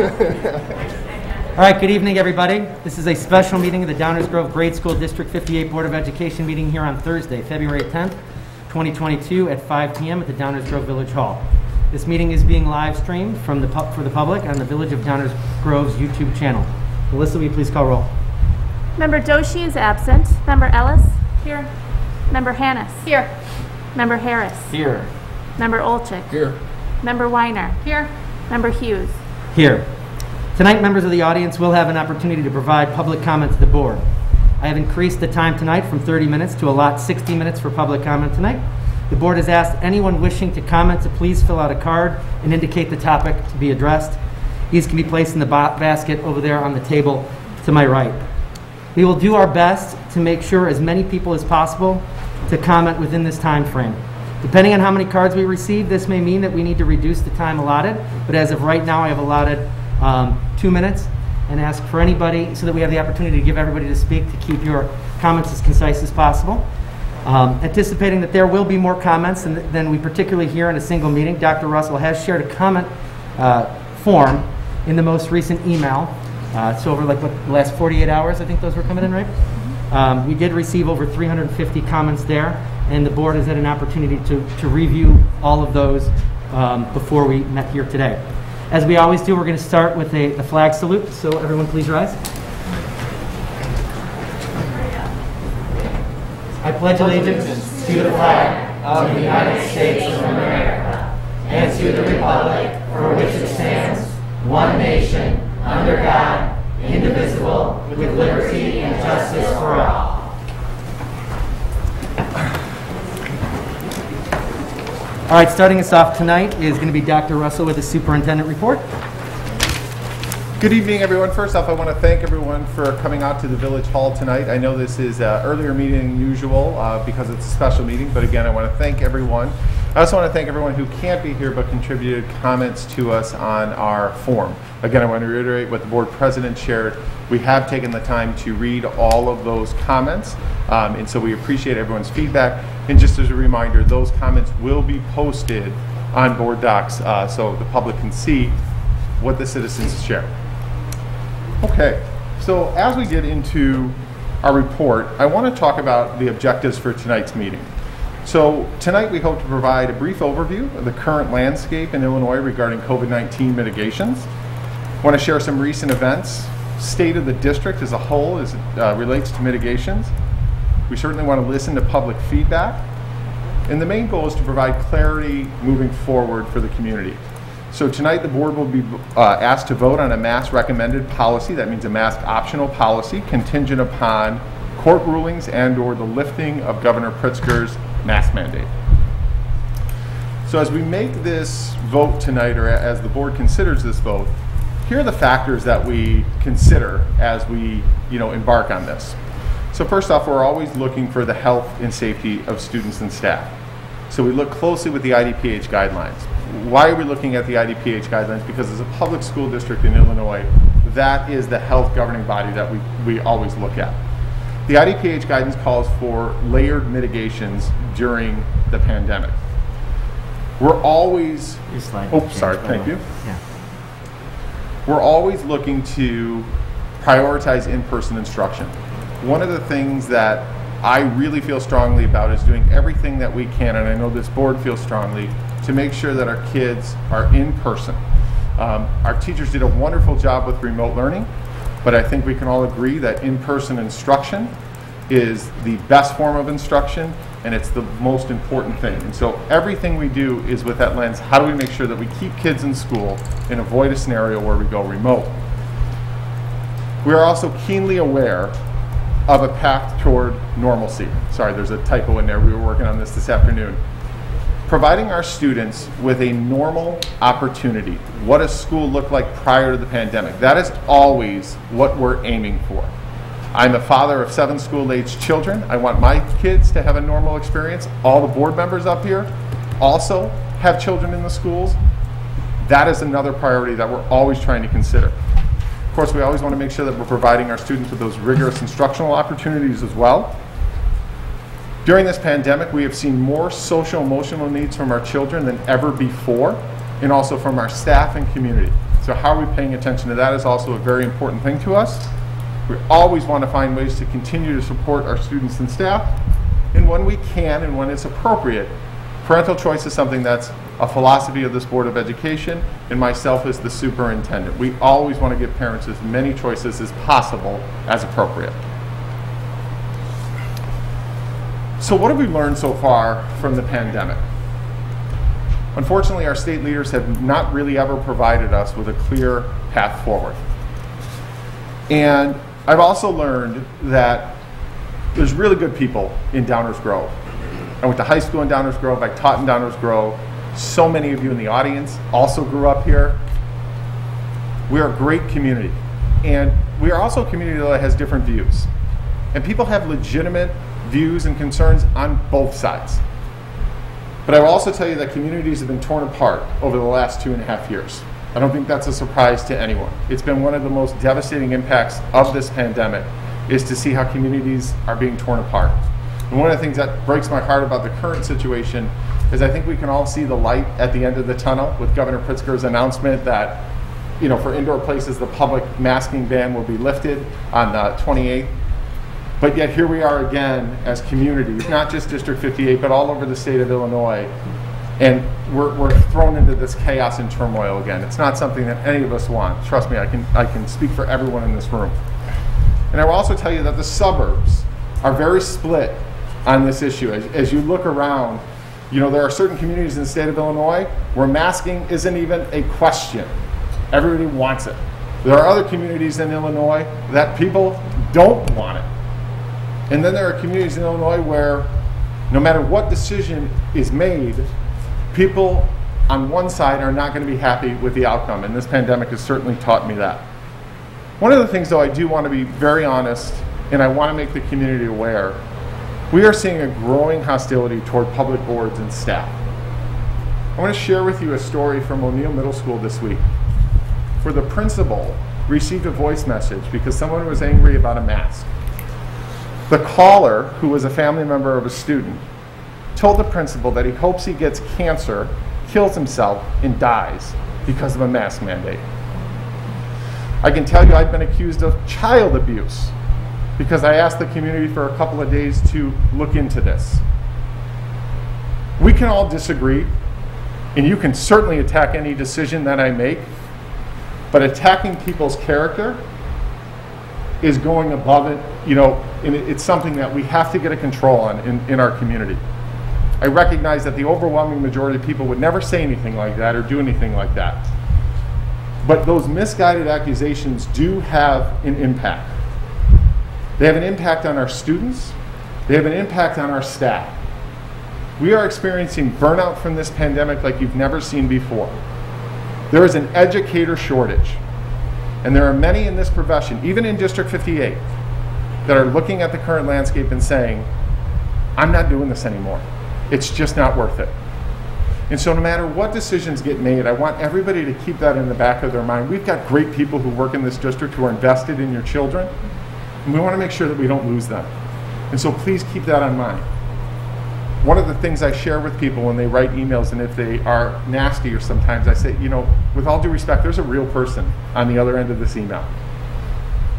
All right, good evening, everybody. This is a special meeting of the Downers Grove Grade School District 58 Board of Education meeting here on Thursday, February 10th, 2022 at 5 PM at the Downers Grove Village Hall. This meeting is being live streamed from the, pub- for the public on the Village of Downers Grove's YouTube channel. Melissa, will you please call roll? Member Doshi is absent. Member Ellis? Here. Member Hannis? Here. Member Harris? Here. Member Olchik? Here. Member Weiner? Here. Member Hughes? Here. Tonight, members of the audience will have an opportunity to provide public comment to the board. I have increased the time tonight from 30 minutes to allot 60 minutes for public comment tonight. The board has asked anyone wishing to comment to please fill out a card and indicate the topic to be addressed. These can be placed in the ba- basket over there on the table to my right. We will do our best to make sure as many people as possible to comment within this time frame. Depending on how many cards we receive, this may mean that we need to reduce the time allotted, but as of right now, I have allotted um, two minutes and ask for anybody, so that we have the opportunity to give everybody to speak, to keep your comments as concise as possible. Um, Anticipating that there will be more comments than than we particularly hear in a single meeting, Dr. Russell has shared a comment uh, form in the most recent email. Uh, It's over like, what, the last 48 hours, I think those were coming in, right? Um, We did receive over 350 comments there, and the board has had an opportunity to to review all of those um, before we met here today. As we always do, we're going to start with a the flag salute, so everyone please rise. I pledge allegiance to the flag of the United States of America and to the republic for which it stands, one nation, under God, indivisible, with liberty and justice for all. All right, starting us off tonight is going to be Dr. Russell with a superintendent report. Good evening, everyone. First off, I want to thank everyone for coming out to the Village Hall tonight. I know this is an earlier meeting than usual uh, because it's a special meeting, but again, I want to thank everyone. I also want to thank everyone who can't be here but contributed comments to us on our form. Again, I want to reiterate what the board president shared. We have taken the time to read all of those comments, um, and so we appreciate everyone's feedback. And just as a reminder, those comments will be posted on BoardDocs uh, so the public can see what the citizens share. Okay, so as we get into our report, I want to talk about the objectives for tonight's meeting. So tonight we hope to provide a brief overview of the current landscape in Illinois regarding COVID-19 mitigations. Want to share some recent events, state of the district as a whole as it uh, relates to mitigations. We certainly want to listen to public feedback. And the main goal is to provide clarity moving forward for the community. So tonight, the board will be uh, asked to vote on a mask recommended policy. That means a mask optional policy contingent upon court rulings and/or the lifting of Governor Pritzker's mask mandate. So as we make this vote tonight, or as the board considers this vote, here are the factors that we consider as we, you know, embark on this. So first off, we're always looking for the health and safety of students and staff. So we look closely with the IDPH guidelines. Why are we looking at the IDPH guidelines? Because as a public school district in Illinois, that is the health governing body that we, we always look at. The IDPH guidance calls for layered mitigations during the pandemic. We're always, oh, sorry, thank you. Yeah. We're always looking to prioritize in-person instruction. One of the things that I really feel strongly about is doing everything that we can, and I know this board feels strongly, to make sure that our kids are in person. Um, our teachers did a wonderful job with remote learning, but I think we can all agree that in-person instruction is the best form of instruction and it's the most important thing. And so everything we do is with that lens, how do we make sure that we keep kids in school and avoid a scenario where we go remote? We are also keenly aware of a path toward normalcy. Sorry, there's a typo in there. We were working on this this afternoon. Providing our students with a normal opportunity. What does school look like prior to the pandemic? That is always what we're aiming for. I'm a father of seven school-aged children. I want my kids to have a normal experience. All the board members up here also have children in the schools. That is another priority that we're always trying to consider. Of course, we always want to make sure that we're providing our students with those rigorous instructional opportunities as well. During this pandemic, we have seen more social emotional needs from our children than ever before, and also from our staff and community. So how are we paying attention to that is also a very important thing to us. We always want to find ways to continue to support our students and staff. And when we can and when it's appropriate, parental choice is something that's a philosophy of this Board of Education and myself as the superintendent. We always want to give parents as many choices as possible as appropriate. So what have we learned so far from the pandemic? Unfortunately, our state leaders have not really ever provided us with a clear path forward. And I've also learned that there's really good people in Downers Grove. I went to high school in Downers Grove, I taught in Downers Grove. So many of you in the audience also grew up here. We are a great community. And we are also a community that has different views. And people have legitimate views and concerns on both sides. But I will also tell you that communities have been torn apart over the last two and a half years. I don't think that's a surprise to anyone. It's been one of the most devastating impacts of this pandemic is to see how communities are being torn apart. And one of the things that breaks my heart about the current situation is I think we can all see the light at the end of the tunnel with Governor Pritzker's announcement that, you know, for indoor places, the public masking ban will be lifted on the 28th. But yet here we are again as communities, not just District 58, but all over the state of Illinois. And we're, we're thrown into this chaos and turmoil again. It's not something that any of us want. Trust me, I can, I can speak for everyone in this room. And I will also tell you that the suburbs are very split on this issue. As, as you look around, you know, there are certain communities in the state of Illinois where masking isn't even a question. Everybody wants it. There are other communities in Illinois that people don't want it. And then there are communities in Illinois where no matter what decision is made, people on one side are not going to be happy with the outcome. And this pandemic has certainly taught me that. One of the things, though, I do want to be very honest, and I want to make the community aware, we are seeing a growing hostility toward public boards and staff. I want to share with you a story from O'Neill Middle School this week, where the principal received a voice message because someone was angry about a mask. The caller, who was a family member of a student, told the principal that he hopes he gets cancer, kills himself, and dies because of a mask mandate. I can tell you I've been accused of child abuse because I asked the community for a couple of days to look into this. We can all disagree, and you can certainly attack any decision that I make, but attacking people's character is going above it, you know, and it- it's something that we have to get a control on in, in our community. I recognize that the overwhelming majority of people would never say anything like that or do anything like that. But those misguided accusations do have an impact. They have an impact on our students, they have an impact on our staff. We are experiencing burnout from this pandemic like you've never seen before. There is an educator shortage. And there are many in this profession, even in District 58, that are looking at the current landscape and saying, I'm not doing this anymore. It's just not worth it. And so, no matter what decisions get made, I want everybody to keep that in the back of their mind. We've got great people who work in this district who are invested in your children, and we want to make sure that we don't lose them. And so, please keep that in mind. One of the things I share with people when they write emails, and if they are nasty or sometimes, I say, you know, with all due respect, there's a real person on the other end of this email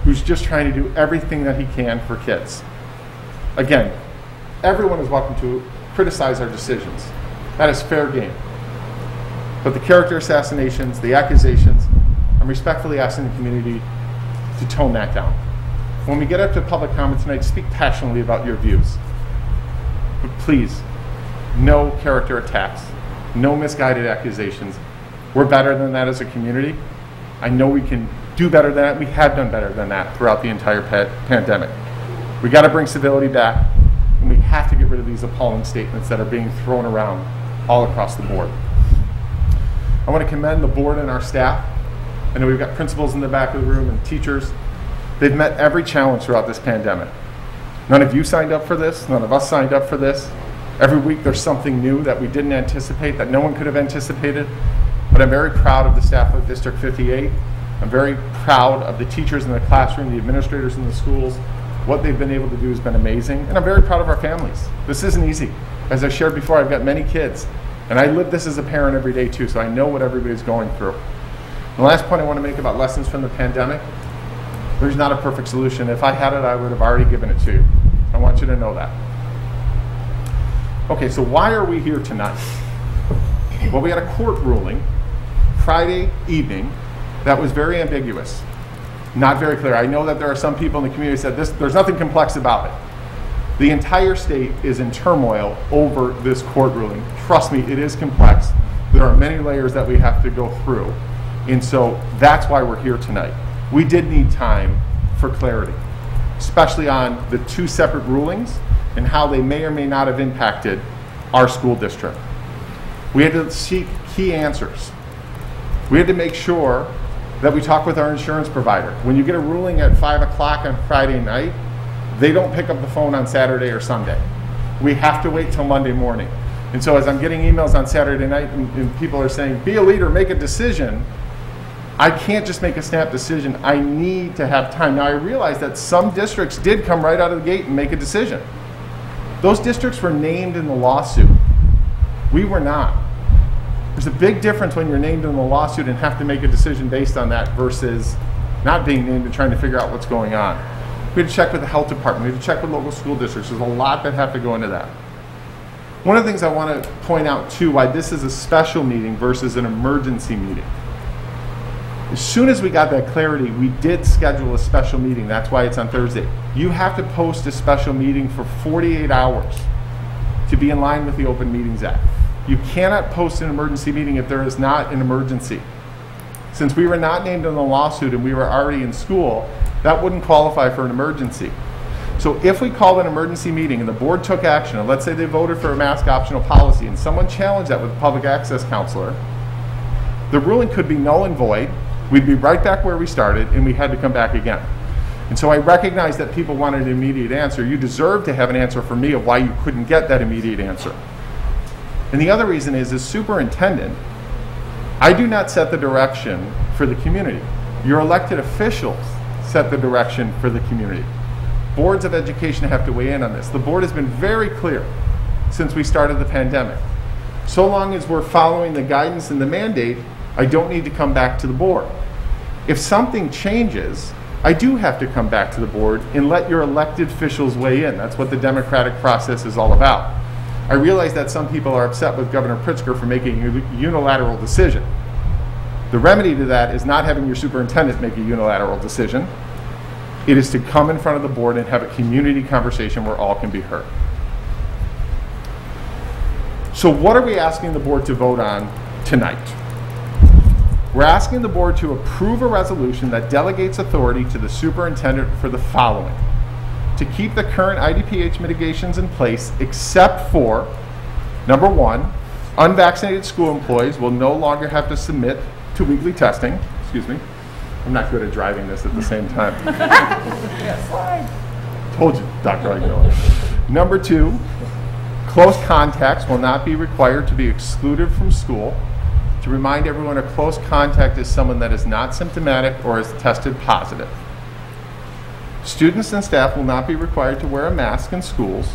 who's just trying to do everything that he can for kids. Again, everyone is welcome to criticize our decisions. That is fair game. But the character assassinations, the accusations, I'm respectfully asking the community to tone that down. When we get up to public comment tonight, speak passionately about your views. But please, no character attacks, no misguided accusations. We're better than that as a community. I know we can do better than that. We have done better than that throughout the entire pa- pandemic. We got to bring civility back, and we have to get rid of these appalling statements that are being thrown around all across the board. I want to commend the board and our staff. I know we've got principals in the back of the room and teachers. They've met every challenge throughout this pandemic. None of you signed up for this, none of us signed up for this. Every week there's something new that we didn't anticipate, that no one could have anticipated. But I'm very proud of the staff of District 58. I'm very proud of the teachers in the classroom, the administrators in the schools. What they've been able to do has been amazing. And I'm very proud of our families. This isn't easy. As I shared before, I've got many kids. And I live this as a parent every day too, so I know what everybody's going through. The last point I want to make about lessons from the pandemic there's not a perfect solution. If I had it, I would have already given it to you. I want you to know that. Okay, so why are we here tonight? Well, we had a court ruling Friday evening that was very ambiguous, not very clear. I know that there are some people in the community that said this, there's nothing complex about it. The entire state is in turmoil over this court ruling. Trust me, it is complex. There are many layers that we have to go through. And so that's why we're here tonight. We did need time for clarity, especially on the two separate rulings and how they may or may not have impacted our school district. We had to seek key answers. We had to make sure that we talk with our insurance provider. When you get a ruling at 5 o'clock on Friday night, they don't pick up the phone on Saturday or Sunday. We have to wait till Monday morning. And so as I'm getting emails on Saturday night and, and people are saying, be a leader, make a decision, I can't just make a snap decision. I need to have time. Now, I realize that some districts did come right out of the gate and make a decision. Those districts were named in the lawsuit. We were not. There's a big difference when you're named in the lawsuit and have to make a decision based on that versus not being named and trying to figure out what's going on. We had to check with the health department. We had to check with local school districts. There's a lot that have to go into that. One of the things I want to point out too, why this is a special meeting versus an emergency meeting. As soon as we got that clarity, we did schedule a special meeting. That's why it's on Thursday. You have to post a special meeting for 48 hours to be in line with the Open Meetings Act. You cannot post an emergency meeting if there is not an emergency. Since we were not named in the lawsuit and we were already in school, that wouldn't qualify for an emergency. So if we called an emergency meeting and the board took action, and let's say they voted for a mask optional policy and someone challenged that with a public access counselor, the ruling could be null and void we'd be right back where we started and we had to come back again. And so I recognized that people wanted an immediate answer. You deserve to have an answer from me of why you couldn't get that immediate answer. And the other reason is, as superintendent, I do not set the direction for the community. Your elected officials set the direction for the community. Boards of education have to weigh in on this. The board has been very clear since we started the pandemic. So long as we're following the guidance and the mandate, I don't need to come back to the board. If something changes, I do have to come back to the board and let your elected officials weigh in. That's what the democratic process is all about. I realize that some people are upset with Governor Pritzker for making a unilateral decision. The remedy to that is not having your superintendent make a unilateral decision. It is to come in front of the board and have a community conversation where all can be heard. So what are we asking the board to vote on tonight? We're asking the board to approve a resolution that delegates authority to the superintendent for the following. To keep the current IDPH mitigations in place except for, number one, unvaccinated school employees will no longer have to submit to weekly testing. Excuse me. I'm not good at driving this at the same time. Told you, Dr. Aguilar. Number two, close contacts will not be required to be excluded from school to remind everyone a close contact is someone that is not symptomatic or is tested positive. Students and staff will not be required to wear a mask in schools.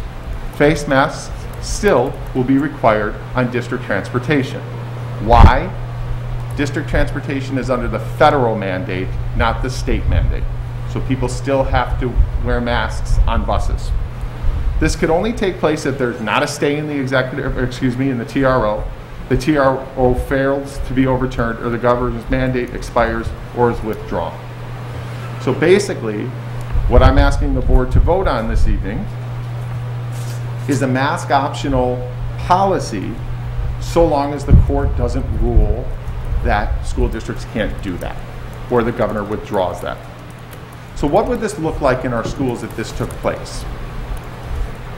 Face masks still will be required on district transportation. Why? District transportation is under the federal mandate, not the state mandate. So people still have to wear masks on buses. This could only take place if there's not a stay in the executive, excuse me, in the TRO, the TRO fails to be overturned or the governor's mandate expires or is withdrawn. So basically, what I'm asking the board to vote on this evening is a mask optional policy so long as the court doesn't rule that school districts can't do that or the governor withdraws that. So what would this look like in our schools if this took place?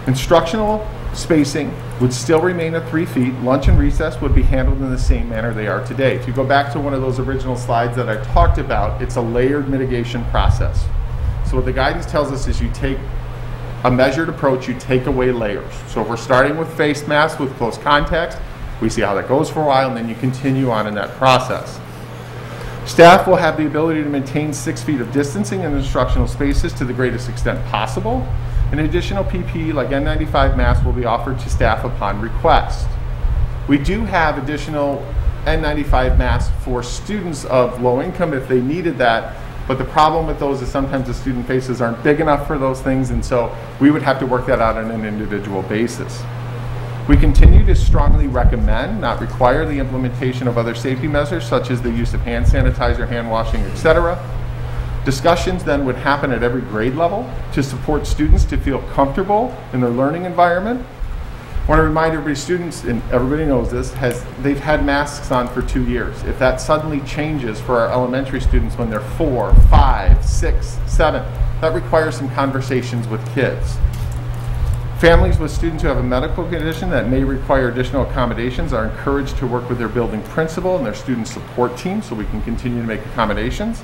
Instructional spacing would still remain at three feet. Lunch and recess would be handled in the same manner they are today. If you go back to one of those original slides that I talked about, it's a layered mitigation process. So what the guidance tells us is you take a measured approach, you take away layers. So if we're starting with face masks with close contacts, we see how that goes for a while, and then you continue on in that process. Staff will have the ability to maintain six feet of distancing in instructional spaces to the greatest extent possible. An additional PPE like N95 masks will be offered to staff upon request. We do have additional N95 masks for students of low income if they needed that. But the problem with those is sometimes the student faces aren't big enough for those things, and so we would have to work that out on an individual basis. We continue to strongly recommend, not require, the implementation of other safety measures such as the use of hand sanitizer, hand washing, etc. Discussions then would happen at every grade level to support students to feel comfortable in their learning environment. I want to remind everybody, students, and everybody knows this, has they've had masks on for two years. If that suddenly changes for our elementary students when they're four, five, six, seven, that requires some conversations with kids. Families with students who have a medical condition that may require additional accommodations are encouraged to work with their building principal and their student support team so we can continue to make accommodations.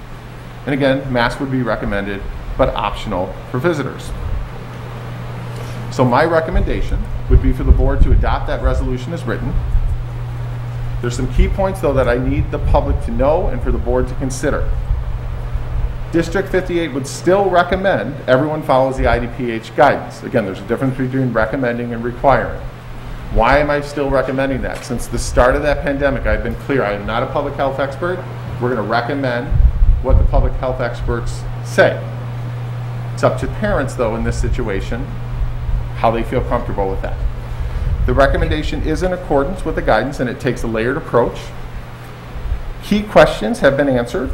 And again, masks would be recommended, but optional for visitors. So my recommendation would be for the board to adopt that resolution as written. There's some key points though that I need the public to know and for the board to consider. District 58 would still recommend everyone follows the IDPH guidance. Again, there's a difference between recommending and requiring. Why am I still recommending that? Since the start of that pandemic, I've been clear, I am not a public health expert. We're going to recommend what the public health experts say. It's up to parents, though, in this situation, how they feel comfortable with that. The recommendation is in accordance with the guidance and it takes a layered approach. Key questions have been answered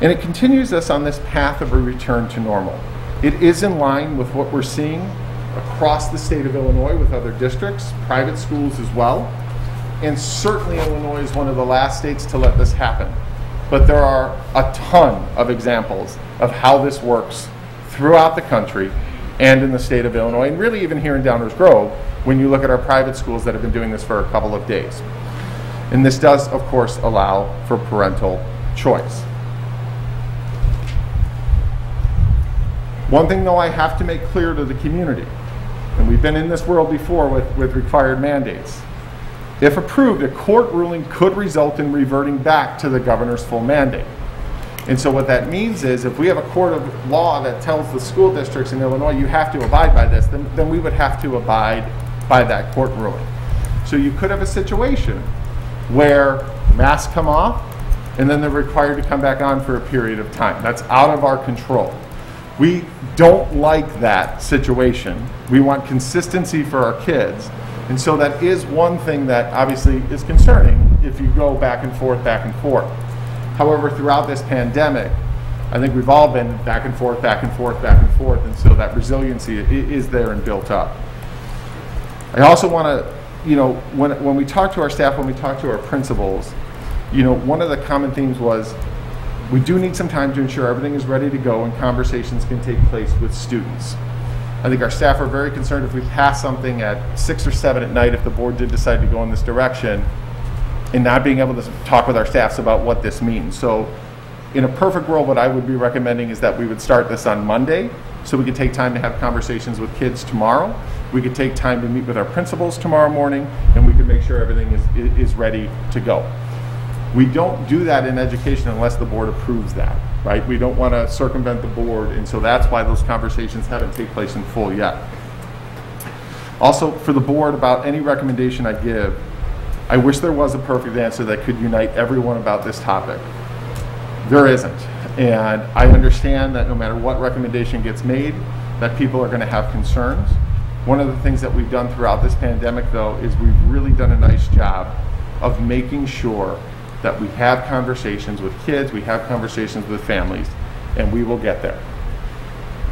and it continues us on this path of a return to normal. It is in line with what we're seeing across the state of Illinois with other districts, private schools as well. And certainly Illinois is one of the last states to let this happen. But there are a ton of examples of how this works throughout the country and in the state of Illinois, and really even here in Downers Grove, when you look at our private schools that have been doing this for a couple of days. And this does, of course, allow for parental choice. One thing, though, I have to make clear to the community, and we've been in this world before with, with required mandates. If approved, a court ruling could result in reverting back to the governor's full mandate. And so what that means is if we have a court of law that tells the school districts in Illinois you have to abide by this, then, then we would have to abide by that court ruling. So you could have a situation where masks come off and then they're required to come back on for a period of time. That's out of our control. We don't like that situation. We want consistency for our kids. And so that is one thing that obviously is concerning if you go back and forth, back and forth. However, throughout this pandemic, I think we've all been back and forth, back and forth, back and forth, and so that resiliency is there and built up. I also want to, you know, when, when we talk to our staff, when we talk to our principals, you know, one of the common themes was we do need some time to ensure everything is ready to go and conversations can take place with students. I think our staff are very concerned if we pass something at six or seven at night, if the board did decide to go in this direction, and not being able to talk with our staffs about what this means. So in a perfect world, what I would be recommending is that we would start this on Monday, so we could take time to have conversations with kids tomorrow. We could take time to meet with our principals tomorrow morning, and we could make sure everything is, is ready to go. We don't do that in education unless the board approves that, right? We don't want to circumvent the board, and so that's why those conversations haven't taken place in full yet. Also, for the board about any recommendation I give, I wish there was a perfect answer that could unite everyone about this topic. There isn't. And I understand that no matter what recommendation gets made, that people are going to have concerns. One of the things that we've done throughout this pandemic, though, is we've really done a nice job of making sure that we have conversations with kids, we have conversations with families, and we will get there.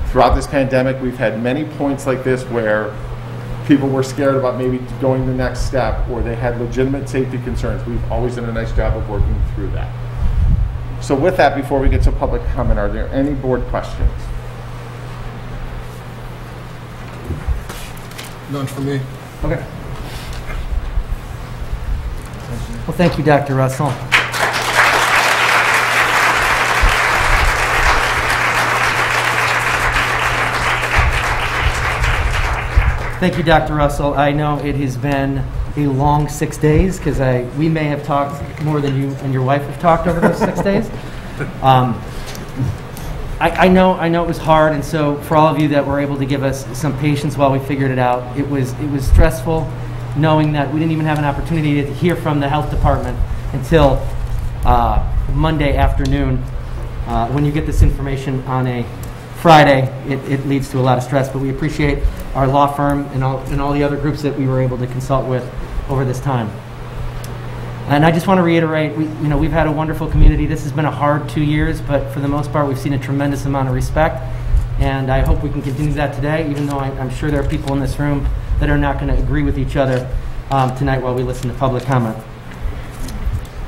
Throughout this pandemic, we've had many points like this where people were scared about maybe going the next step or they had legitimate safety concerns. We've always done a nice job of working through that. So with that, before we get to public comment, are there any board questions? None for me. Okay. Well, thank you, Dr. Russell. Thank you, Dr. Russell. I know it has been a long six days because I we may have talked more than you and your wife have talked over those six days. Um, I, I know I know it was hard, and so for all of you that were able to give us some patience while we figured it out, it was it was stressful knowing that we didn't even have an opportunity to hear from the health department until uh, Monday afternoon. Uh, When you get this information on a Friday, it, it leads to a lot of stress, but we appreciate our law firm and all, and all the other groups that we were able to consult with over this time. And I just want to reiterate, we, you know, we've had a wonderful community. This has been a hard two years, but for the most part, we've seen a tremendous amount of respect. And I hope we can continue that today, even though I, I'm sure there are people in this room that are not going to agree with each other um, tonight while we listen to public comment.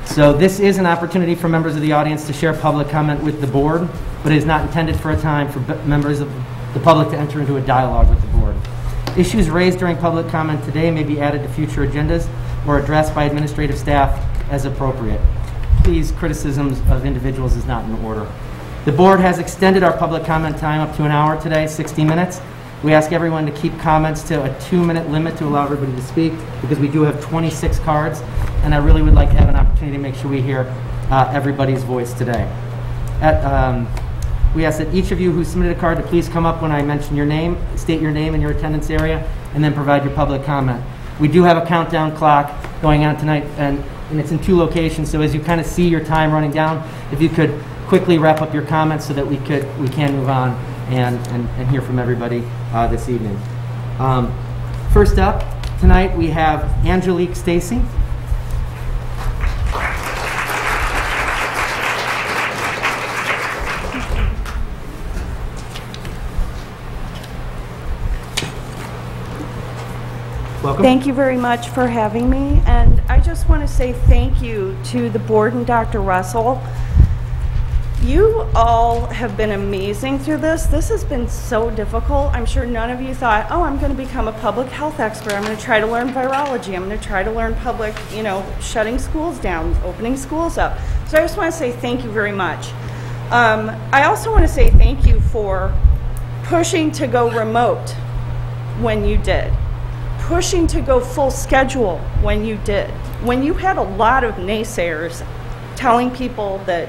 So this is an opportunity for members of the audience to share public comment with the board, but it is not intended for a time for members of the public to enter into a dialogue with the board. Issues raised during public comment today may be added to future agendas or addressed by administrative staff as appropriate. Please, criticisms of individuals is not in order. The board has extended our public comment time up to an hour today, 60 minutes. We ask everyone to keep comments to a two-minute limit to allow everybody to speak, because we do have 26 cards, and I really would like to have an opportunity to make sure we hear uh, everybody's voice today. At, um, We ask that each of you who submitted a card to please come up when I mention your name, state your name and your attendance area, and then provide your public comment. We do have a countdown clock going on tonight, and, and it's in two locations, so as you kind of see your time running down, if you could quickly wrap up your comments so that we could, we can move on and, and, and hear from everybody uh, this evening. Um, First up, tonight, we have Angelique Stacy. Welcome. Thank you very much for having me, and I just want to say thank you to the board and Dr. Russell. You all have been amazing through this. This has been so difficult. I'm sure none of you thought, oh, I'm going to become a public health expert. I'm going to try to learn virology. I'm going to try to learn public, you know, shutting schools down, opening schools up. So I just want to say thank you very much. Um, I also want to say thank you for pushing to go remote when you did pushing to go full schedule when you did, when you had a lot of naysayers telling people that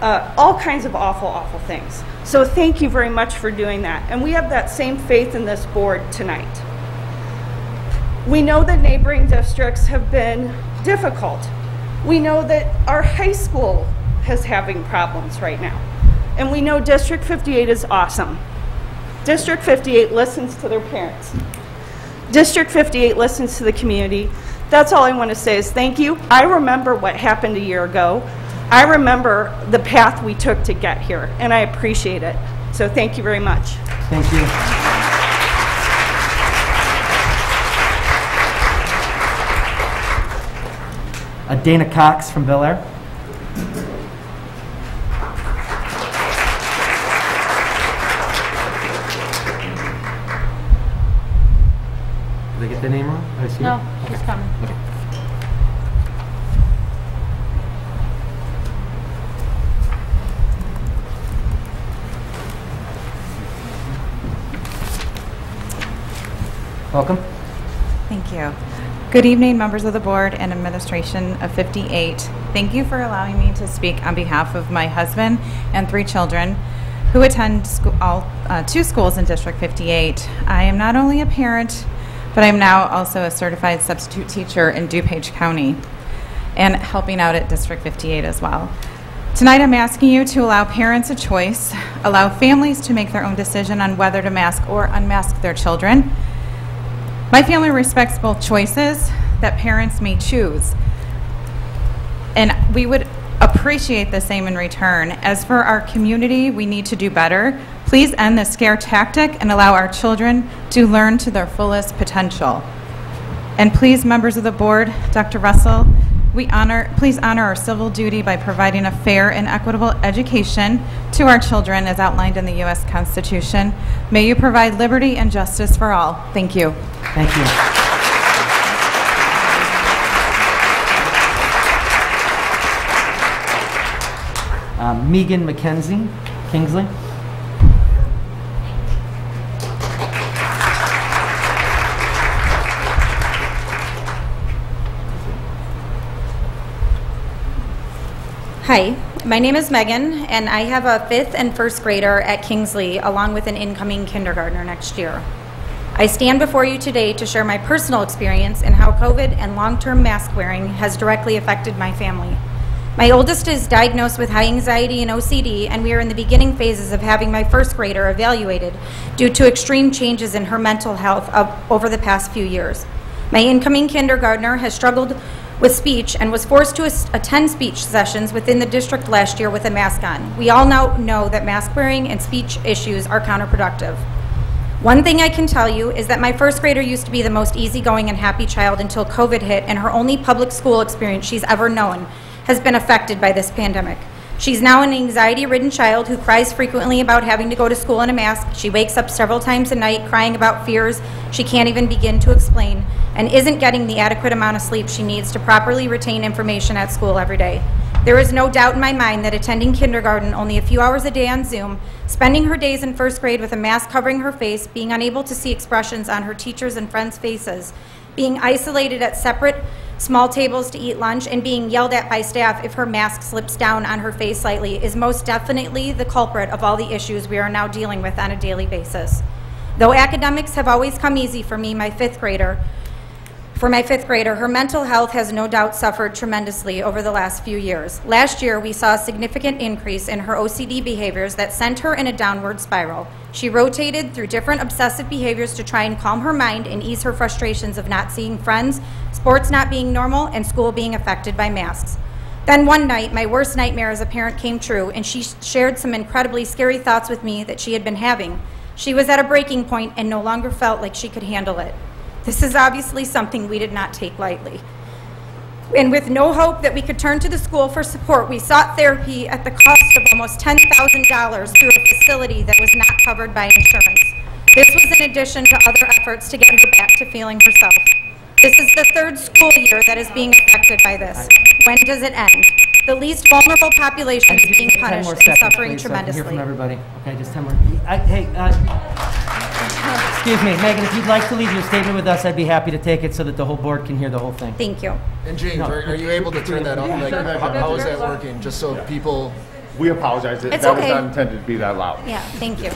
uh, all kinds of awful, awful things. So thank you very much for doing that. And we have that same faith in this board tonight. We know that neighboring districts have been difficult. We know that our high school is having problems right now. And we know District 58 is awesome. District 58 listens to their parents. District 58 listens to the community. That's all I want to say is thank you. I remember what happened a year ago. I remember the path we took to get here, and I appreciate it. So thank you very much. Thank you. Uh, Dana Cox from Belle Aire. Did I get the name wrong? I see No, it? he's coming. Welcome. Thank you. Good evening, members of the board and administration of 58. Thank you for allowing me to speak on behalf of my husband and three children who attend all, uh, two schools in District 58. I am not only a parent, but I'm now also a certified substitute teacher in DuPage County and helping out at District 58 as well. Tonight, I'm asking you to allow parents a choice, allow families to make their own decision on whether to mask or unmask their children. My family respects both choices that parents may choose. And we would appreciate the same in return. As for our community, we need to do better. Please end the scare tactic and allow our children to learn to their fullest potential. And please, members of the board, Dr. Russell, we honor, please honor our civil duty by providing a fair and equitable education to our children as outlined in the U.S. Constitution. May you provide liberty and justice for all. Thank you. Thank you. Uh, Megan McKenzie, Kingsley. Hi, my name is Megan, and I have a fifth and first grader at Kingsley, along with an incoming kindergartner next year. I stand before you today to share my personal experience in how COVID and long-term mask wearing has directly affected my family. My oldest is diagnosed with high anxiety and OCD, and we are in the beginning phases of having my first grader evaluated due to extreme changes in her mental health over the past few years. My incoming kindergartner has struggled with speech and was forced to attend speech sessions within the district last year with a mask on. We all now know that mask wearing and speech issues are counterproductive. One thing I can tell you is that my first grader used to be the most easygoing and happy child until COVID hit, and her only public school experience she's ever known has been affected by this pandemic. She's now an anxiety ridden child who cries frequently about having to go to school in a mask. She wakes up several times a night crying about fears she can't even begin to explain, and isn't getting the adequate amount of sleep she needs to properly retain information at school every day. There is no doubt in my mind that attending kindergarten only a few hours a day on Zoom, spending her days in first grade with a mask covering her face, being unable to see expressions on her teachers' and friends' faces, being isolated at separate small tables to eat lunch, and being yelled at by staff if her mask slips down on her face slightly is most definitely the culprit of all the issues we are now dealing with on a daily basis. Though academics have always come easy for me, my fifth grader, for my fifth grader, her mental health has no doubt suffered tremendously over the last few years. Last year, we saw a significant increase in her OCD behaviors that sent her in a downward spiral. She rotated through different obsessive behaviors to try and calm her mind and ease her frustrations of not seeing friends, sports not being normal, and school being affected by masks. Then one night, my worst nightmare as a parent came true, and she shared some incredibly scary thoughts with me that she had been having. She was at a breaking point and no longer felt like she could handle it. This is obviously something we did not take lightly. And with no hope that we could turn to the school for support, we sought therapy at the cost of almost $10,000 through a facility that was not covered by insurance. This was in addition to other efforts to get her back to feeling herself. This is the third school year that is being affected by this. When does it end? The least vulnerable population is being 10 more punished and seconds, suffering please, so I can Hear from tremendously. everybody. Okay, just 10 more. I- Hey, uh, excuse me, Megan, if you'd like to leave your statement with us, I'd be happy to take it so that the whole board can hear the whole thing. Thank you. And James, are, are you able to turn that off? Like, how, how is that working? Just so people. We apologize. That It's that was okay. not intended to be that loud. Yeah, thank you.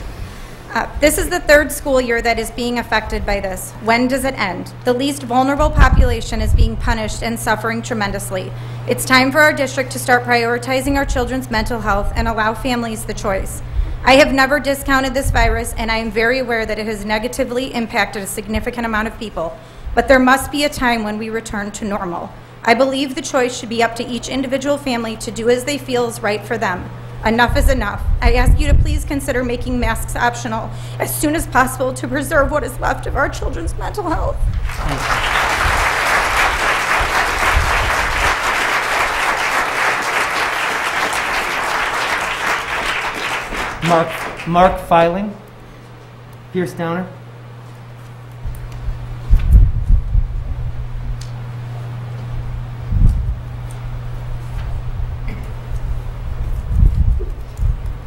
Uh, This is the third school year that is being affected by this. When does it end? The least vulnerable population is being punished and suffering tremendously. It's time for our district to start prioritizing our children's mental health and allow families the choice. I have never discounted this virus, and I am very aware that it has negatively impacted a significant amount of people. But there must be a time when we return to normal. I believe the choice should be up to each individual family to do as they feel is right for them. Enough is enough. I ask you to please consider making masks optional as soon as possible to preserve what is left of our children's mental health. Mark, Mark Filing, Pierce Downer.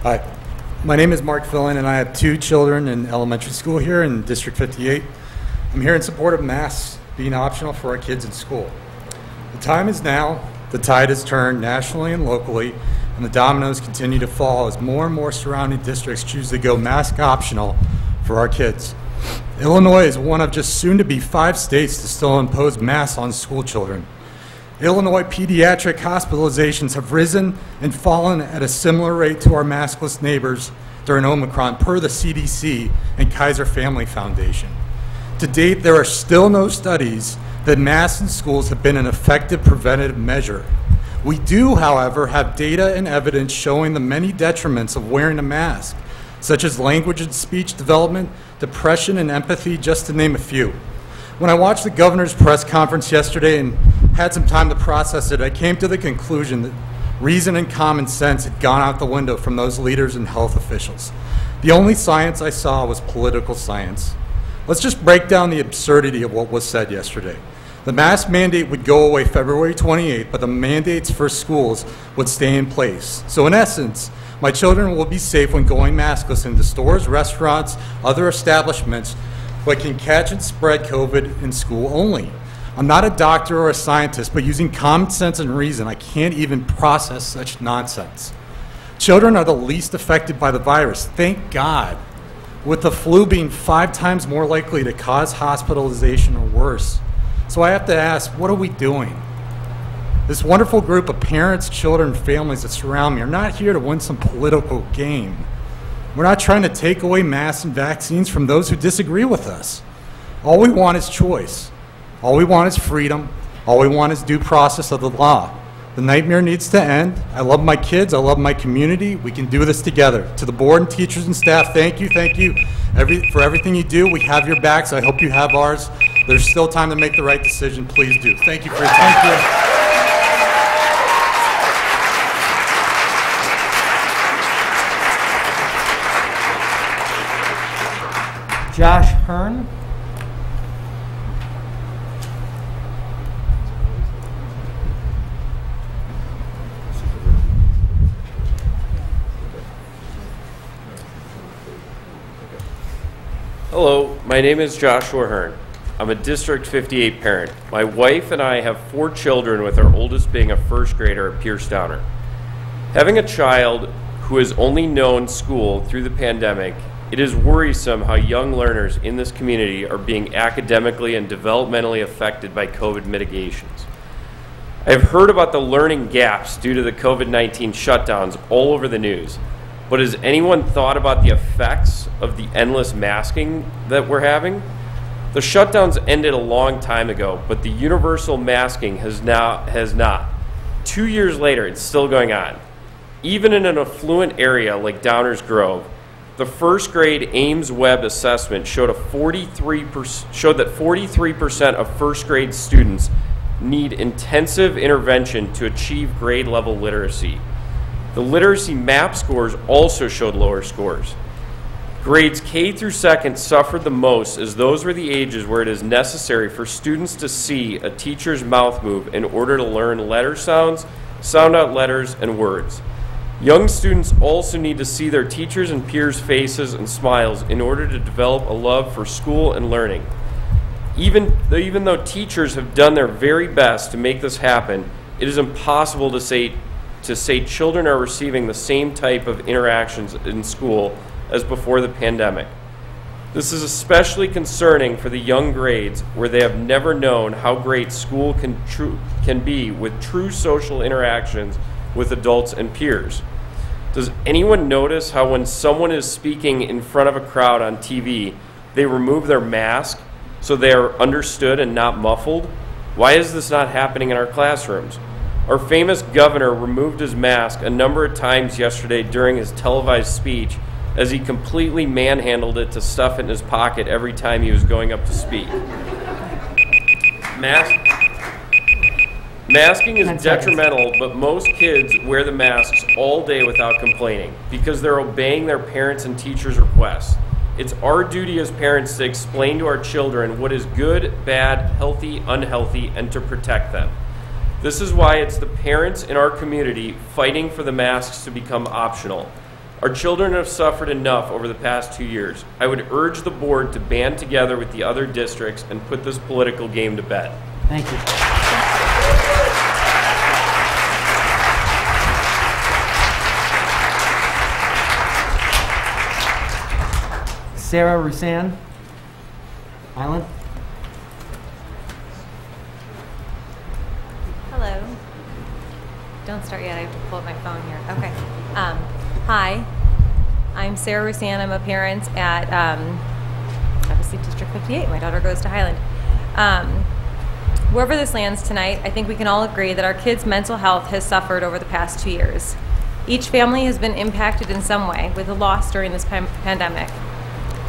Hi, my name is Mark Fillen, and I have two children in elementary school here in District 58. I'm here in support of masks being optional for our kids in school. The time is now, the tide has turned nationally and locally, and the dominoes continue to fall as more and more surrounding districts choose to go mask optional for our kids. Illinois is one of just soon to be five states to still impose masks on school children. Illinois pediatric hospitalizations have risen and fallen at a similar rate to our maskless neighbors during Omicron, per the CDC and Kaiser Family Foundation. To date, there are still no studies that masks in schools have been an effective preventative measure. We do, however, have data and evidence showing the many detriments of wearing a mask, such as language and speech development, depression, and empathy, just to name a few. When I watched the governor's press conference yesterday and had some time to process it, I came to the conclusion that reason and common sense had gone out the window from those leaders and health officials. The only science I saw was political science. Let's just break down the absurdity of what was said yesterday. The mask mandate would go away February 28th, but the mandates for schools would stay in place. So, in essence, my children will be safe when going maskless into stores, restaurants, other establishments, but can catch and spread COVID in school only. I'm not a doctor or a scientist, but using common sense and reason, I can't even process such nonsense. Children are the least affected by the virus. Thank God. with the flu being five times more likely to cause hospitalization or worse. So I have to ask, what are we doing? This wonderful group of parents, children, families that surround me are not here to win some political game. We're not trying to take away masks and vaccines from those who disagree with us. All we want is choice. All we want is freedom. All we want is due process of the law. The nightmare needs to end. I love my kids. I love my community. We can do this together. To the board and teachers and staff, thank you, thank you every, for everything you do. We have your backs. I hope you have ours. There's still time to make the right decision. Please do. Thank you for your time. Josh Hearn. Hello, my name is Joshua Hearn. I'm a District 58 parent. My wife and I have four children, with our oldest being a first grader at Pierce Downer. Having a child who has only known school through the pandemic, it is worrisome how young learners in this community are being academically and developmentally affected by COVID mitigations. I have heard about the learning gaps due to the COVID 19 shutdowns all over the news. But has anyone thought about the effects of the endless masking that we're having? The shutdowns ended a long time ago, but the universal masking has now has not. 2 years later, it's still going on. Even in an affluent area like Downers Grove, the first grade aimsweb assessment showed a 43 showed that 43% of first grade students need intensive intervention to achieve grade level literacy. The literacy map scores also showed lower scores. Grades K through second suffered the most as those were the ages where it is necessary for students to see a teacher's mouth move in order to learn letter sounds, sound out letters, and words. Young students also need to see their teachers' and peers' faces and smiles in order to develop a love for school and learning. Even, even though teachers have done their very best to make this happen, it is impossible to say to say children are receiving the same type of interactions in school as before the pandemic. This is especially concerning for the young grades where they have never known how great school can, can be with true social interactions with adults and peers. Does anyone notice how when someone is speaking in front of a crowd on TV, they remove their mask so they are understood and not muffled? Why is this not happening in our classrooms? Our famous governor removed his mask a number of times yesterday during his televised speech as he completely manhandled it to stuff it in his pocket every time he was going up to speak. Mask, masking is detrimental, but most kids wear the masks all day without complaining because they're obeying their parents' and teachers' requests. It's our duty as parents to explain to our children what is good, bad, healthy, unhealthy, and to protect them. This is why it's the parents in our community fighting for the masks to become optional. Our children have suffered enough over the past two years. I would urge the board to band together with the other districts and put this political game to bed. Thank you. Sarah Rusan, Highland. Hello. Don't start yet. I have to pull up my phone here. Okay. Um, hi. I'm Sarah Rusan. I'm a parent at um, obviously District 58. My daughter goes to Highland. Um, wherever this lands tonight, I think we can all agree that our kids' mental health has suffered over the past two years. Each family has been impacted in some way with a loss during this pan- pandemic.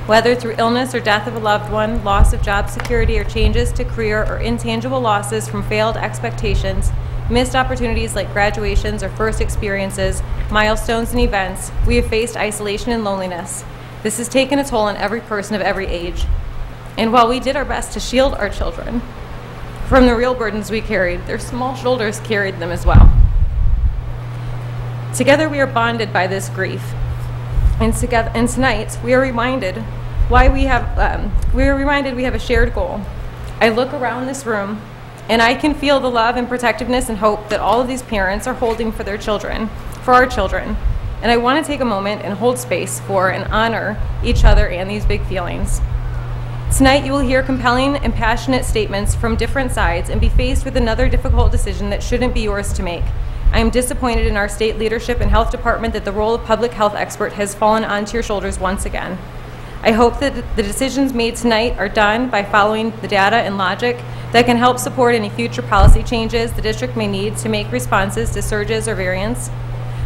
Whether through illness or death of a loved one, loss of job security, or changes to career or intangible losses from failed expectations, missed opportunities like graduations or first experiences, milestones, and events, we have faced isolation and loneliness. This has taken a toll on every person of every age. And while we did our best to shield our children from the real burdens we carried, their small shoulders carried them as well. Together we are bonded by this grief. And, together, and tonight we are reminded why we have um, we are reminded we have a shared goal. I look around this room and I can feel the love and protectiveness and hope that all of these parents are holding for their children, for our children. and I want to take a moment and hold space for and honor each other and these big feelings. Tonight, you will hear compelling and passionate statements from different sides and be faced with another difficult decision that shouldn't be yours to make. I am disappointed in our state leadership and health department that the role of public health expert has fallen onto your shoulders once again. I hope that the decisions made tonight are done by following the data and logic that can help support any future policy changes the district may need to make responses to surges or variants.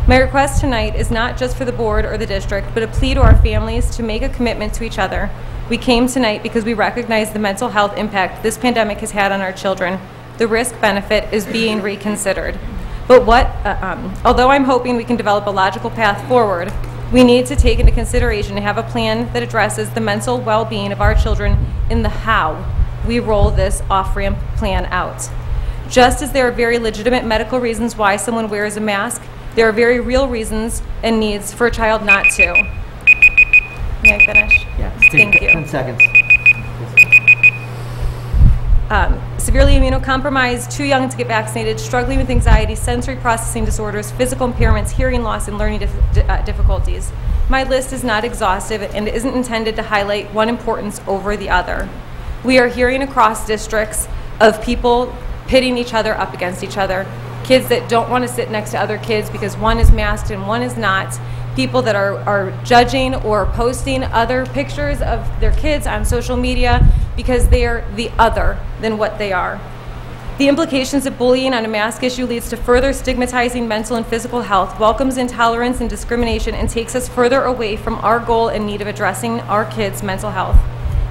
My request tonight is not just for the board or the district, but a plea to our families to make a commitment to each other. We came tonight because we recognize the mental health impact this pandemic has had on our children. The risk benefit is being reconsidered. But what, uh, um, although I'm hoping we can develop a logical path forward, we need to take into consideration and have a plan that addresses the mental well being of our children in the how we roll this off ramp plan out. Just as there are very legitimate medical reasons why someone wears a mask, there are very real reasons and needs for a child not to. May I finish? Yeah. Thank you. 10 seconds. um, severely immunocompromised, too young to get vaccinated, struggling with anxiety, sensory processing disorders, physical impairments, hearing loss, and learning dif- uh, difficulties. My list is not exhaustive and isn't intended to highlight one importance over the other. We are hearing across districts of people pitting each other up against each other, kids that don't want to sit next to other kids because one is masked and one is not, people that are, are judging or posting other pictures of their kids on social media because they are the other than what they are. The implications of bullying on a mask issue leads to further stigmatizing mental and physical health, welcomes intolerance and discrimination, and takes us further away from our goal and need of addressing our kids' mental health.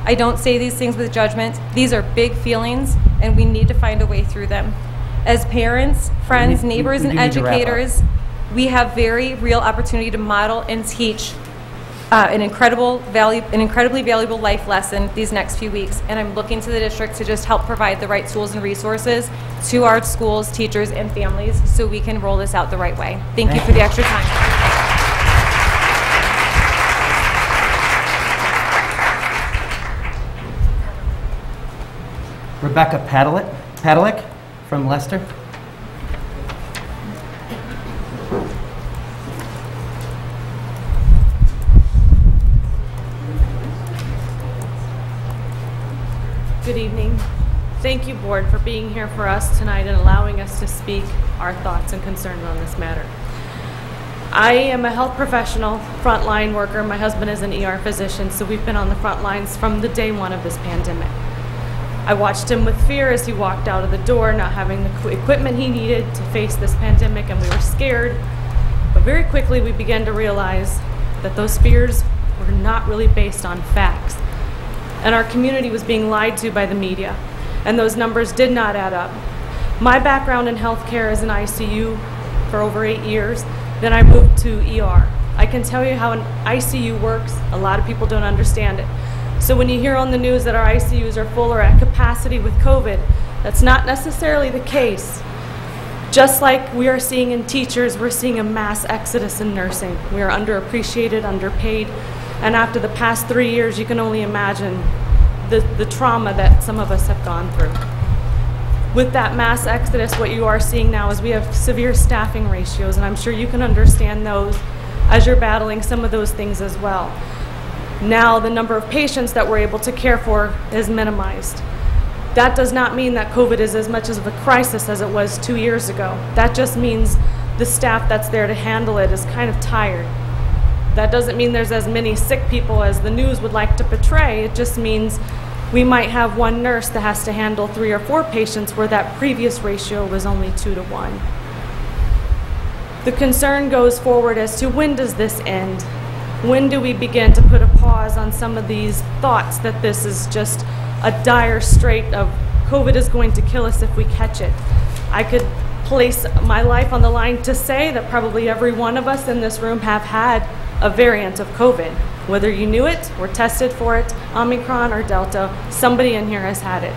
I don't say these things with judgment. These are big feelings, and we need to find a way through them. As parents, friends, need- neighbors, we and do need to wrap up. educators, we have very real opportunity to model and teach uh, an incredible value, an incredibly valuable life lesson these next few weeks. And I'm looking to the district to just help provide the right tools and resources to our schools, teachers, and families so we can roll this out the right way. Thank you Thank for the extra time. Rebecca Padalik from Lester. Good evening. Thank you, Board, for being here for us tonight and allowing us to speak our thoughts and concerns on this matter. I am a health professional, frontline worker. My husband is an ER physician, so we've been on the front lines from the day one of this pandemic. I watched him with fear as he walked out of the door, not having the equipment he needed to face this pandemic, and we were scared. But very quickly, we began to realize that those fears were not really based on facts and our community was being lied to by the media, and those numbers did not add up. My background in healthcare is in ICU for over eight years, then I moved to ER. I can tell you how an ICU works, a lot of people don't understand it. So when you hear on the news that our ICUs are full or at capacity with COVID, that's not necessarily the case. Just like we are seeing in teachers, we're seeing a mass exodus in nursing. We are underappreciated, underpaid, and after the past three years, you can only imagine the, the trauma that some of us have gone through. With that mass exodus, what you are seeing now is we have severe staffing ratios, and I'm sure you can understand those as you're battling some of those things as well. Now, the number of patients that we're able to care for is minimized. That does not mean that COVID is as much of a crisis as it was two years ago. That just means the staff that's there to handle it is kind of tired. That doesn't mean there's as many sick people as the news would like to portray. It just means we might have one nurse that has to handle three or four patients where that previous ratio was only two to one. The concern goes forward as to when does this end? When do we begin to put a pause on some of these thoughts that this is just a dire strait of COVID is going to kill us if we catch it? I could place my life on the line to say that probably every one of us in this room have had a variant of COVID. Whether you knew it or tested for it, Omicron or Delta, somebody in here has had it.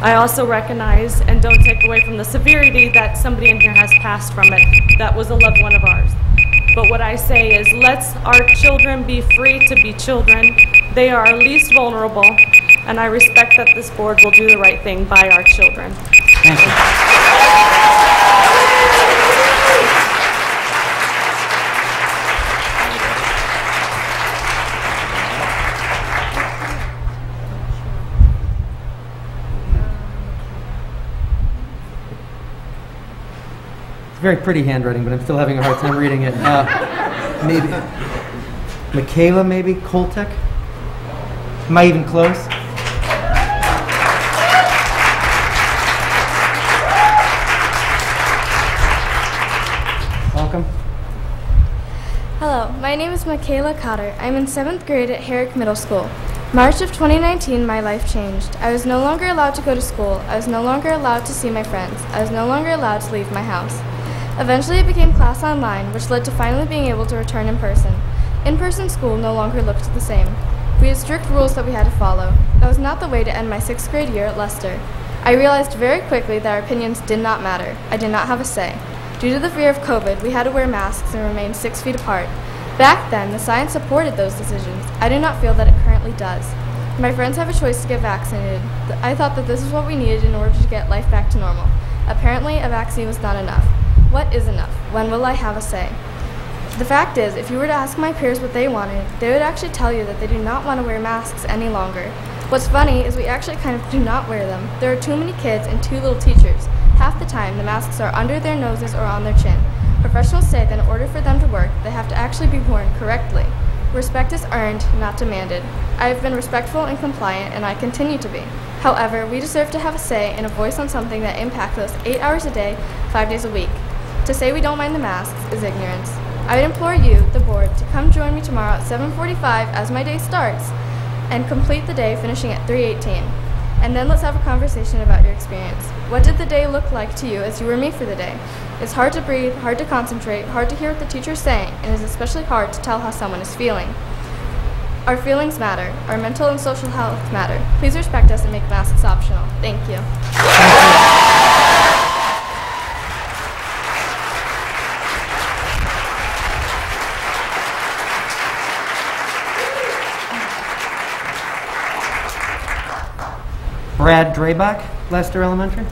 I also recognize and don't take away from the severity that somebody in here has passed from it that was a loved one of ours. But what I say is let's our children be free to be children. They are least vulnerable, and I respect that this board will do the right thing by our children. Thank you. Very pretty handwriting, but I'm still having a hard time reading it. Uh, maybe Michaela, maybe Koltek. Am I even close? Welcome. Hello, my name is Michaela Cotter. I'm in seventh grade at Herrick Middle School. March of 2019, my life changed. I was no longer allowed to go to school. I was no longer allowed to see my friends. I was no longer allowed to leave my house. Eventually, it became class online, which led to finally being able to return in person. In person school no longer looked the same. We had strict rules that we had to follow. That was not the way to end my sixth grade year at Lester. I realized very quickly that our opinions did not matter. I did not have a say. Due to the fear of COVID, we had to wear masks and remain six feet apart. Back then, the science supported those decisions. I do not feel that it currently does. My friends have a choice to get vaccinated. I thought that this is what we needed in order to get life back to normal. Apparently, a vaccine was not enough. What is enough? When will I have a say? The fact is, if you were to ask my peers what they wanted, they would actually tell you that they do not want to wear masks any longer. What's funny is we actually kind of do not wear them. There are too many kids and too little teachers. Half the time, the masks are under their noses or on their chin. Professionals say that in order for them to work, they have to actually be worn correctly. Respect is earned, not demanded. I have been respectful and compliant, and I continue to be. However, we deserve to have a say and a voice on something that impacts us eight hours a day, five days a week. To say we don't mind the masks is ignorance. I would implore you, the board, to come join me tomorrow at 7:45 as my day starts, and complete the day finishing at 3:18. And then let's have a conversation about your experience. What did the day look like to you as you were me for the day? It's hard to breathe, hard to concentrate, hard to hear what the teacher's saying, and it's especially hard to tell how someone is feeling. Our feelings matter. Our mental and social health matter. Please respect us and make masks optional. Thank you. Brad Draybach, Lester Elementary.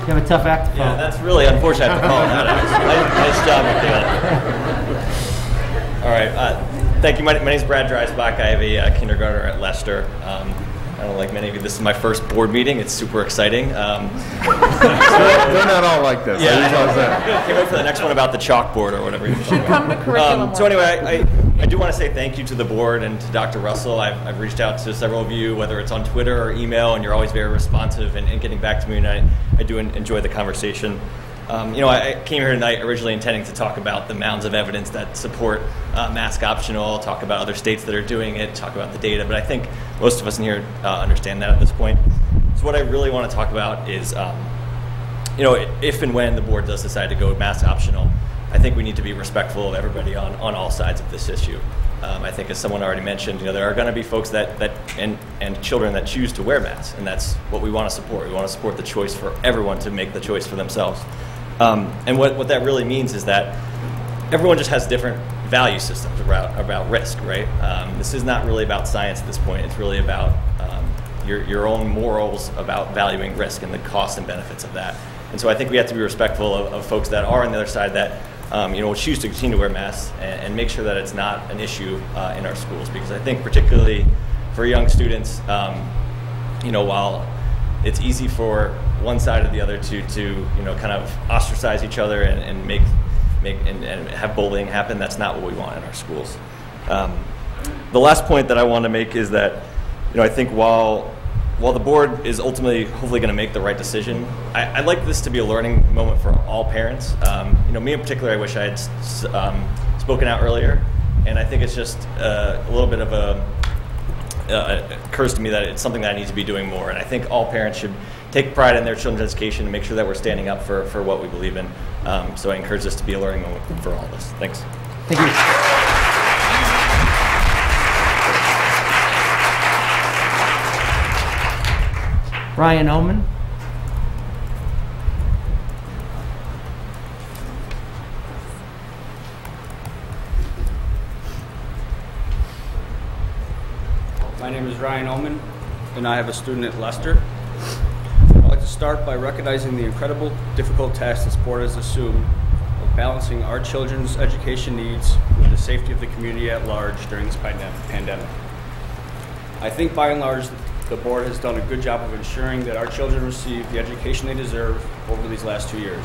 You have a tough act to follow. Yeah, that's really unfortunate I have to call that out. Nice nice job, Michaela. All right. Uh, thank you. My, my name is Brad Dreisbach. I have a uh, kindergartner at Lester. Um, I don't know, like many of you, this is my first board meeting. It's super exciting. Um, They're not all like this. yeah, I I realize can't wait for the next one about the chalkboard or whatever. You Should come to curriculum Um, so anyway, I, I, I do want to say thank you to the board and to Dr. Russell. I've, I've reached out to several of you, whether it's on Twitter or email, and you're always very responsive and, and getting back to me, and I, I do enjoy the conversation. Um, you know, I, came here tonight originally intending to talk about the mounds of evidence that support uh, mask optional, talk about other states that are doing it, talk about the data, but I think most of us in here uh, understand that at this point. So what I really want to talk about is um, you know, if and when the board does decide to go mask optional, I think we need to be respectful of everybody on, on all sides of this issue. Um, I think, as someone already mentioned, you know, there are going to be folks that, that and, and children that choose to wear masks, and that's what we want to support. We want to support the choice for everyone to make the choice for themselves. Um, and what, what that really means is that everyone just has different value systems about, about risk, right? Um, this is not really about science at this point. It's really about um, your, your own morals about valuing risk and the costs and benefits of that. And so I think we have to be respectful of, of folks that are on the other side that um, you know, choose to continue to wear masks and, and make sure that it's not an issue uh, in our schools. Because I think particularly for young students, um, you know, while it's easy for one side or the other to, to you know, kind of ostracize each other and, and make, make and, and have bullying happen, that's not what we want in our schools. Um, the last point that I want to make is that, you know, I think while while the board is ultimately hopefully going to make the right decision, I, I'd like this to be a learning moment for all parents. Um, you know, me in particular, I wish I had um, spoken out earlier, and I think it's just uh, a little bit of a uh, it occurs to me that it's something that I need to be doing more. And I think all parents should take pride in their children's education and make sure that we're standing up for, for what we believe in. Um, so I encourage this to be a learning moment for all of us. Thanks. Thank you. Ryan Oman. My name is Ryan Oman, and I have a student at Lester. I'd like to start by recognizing the incredible, difficult task this board has assumed of balancing our children's education needs with the safety of the community at large during this pandemic. I think by and large, the board has done a good job of ensuring that our children receive the education they deserve over these last two years.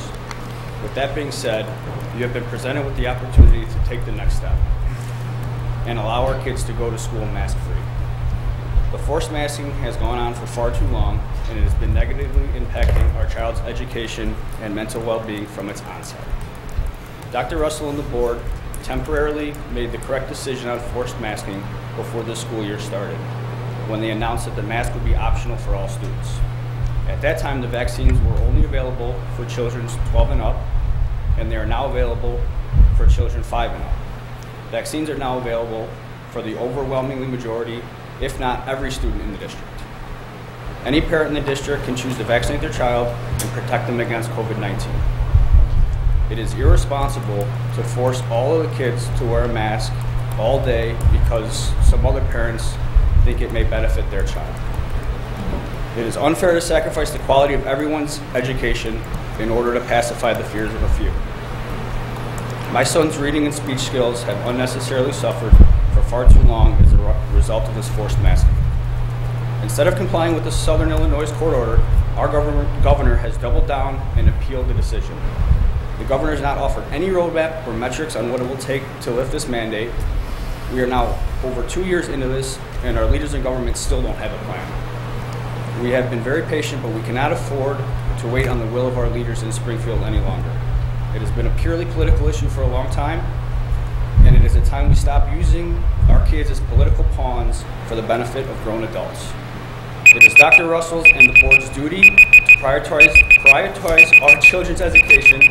With that being said, you have been presented with the opportunity to take the next step and allow our kids to go to school mask-free. The forced masking has gone on for far too long, and it has been negatively impacting our child's education and mental well-being from its onset. Dr. Russell and the board temporarily made the correct decision on forced masking before the school year started, when they announced that the mask would be optional for all students. At that time, the vaccines were only available for children 12 and up, and they are now available for children 5 and up. Vaccines are now available for the overwhelmingly majority, if not every student in the district. Any parent in the district can choose to vaccinate their child and protect them against COVID-19. It is irresponsible to force all of the kids to wear a mask all day because some other parents think it may benefit their child. It is unfair to sacrifice the quality of everyone's education in order to pacify the fears of a few. My son's reading and speech skills have unnecessarily suffered for far too long as a result of this forced masking. Instead of complying with the Southern Illinois court order, our governor, governor has doubled down and appealed the decision. The governor has not offered any roadmap or metrics on what it will take to lift this mandate. We are now over two years into this, and our leaders in government still don't have a plan. We have been very patient, but we cannot afford to wait on the will of our leaders in Springfield any longer. It has been a purely political issue for a long time, and it is a time we stop using our kids as political pawns for the benefit of grown adults. It is Dr. Russell's and the board's duty to prioritize, prioritize our children's education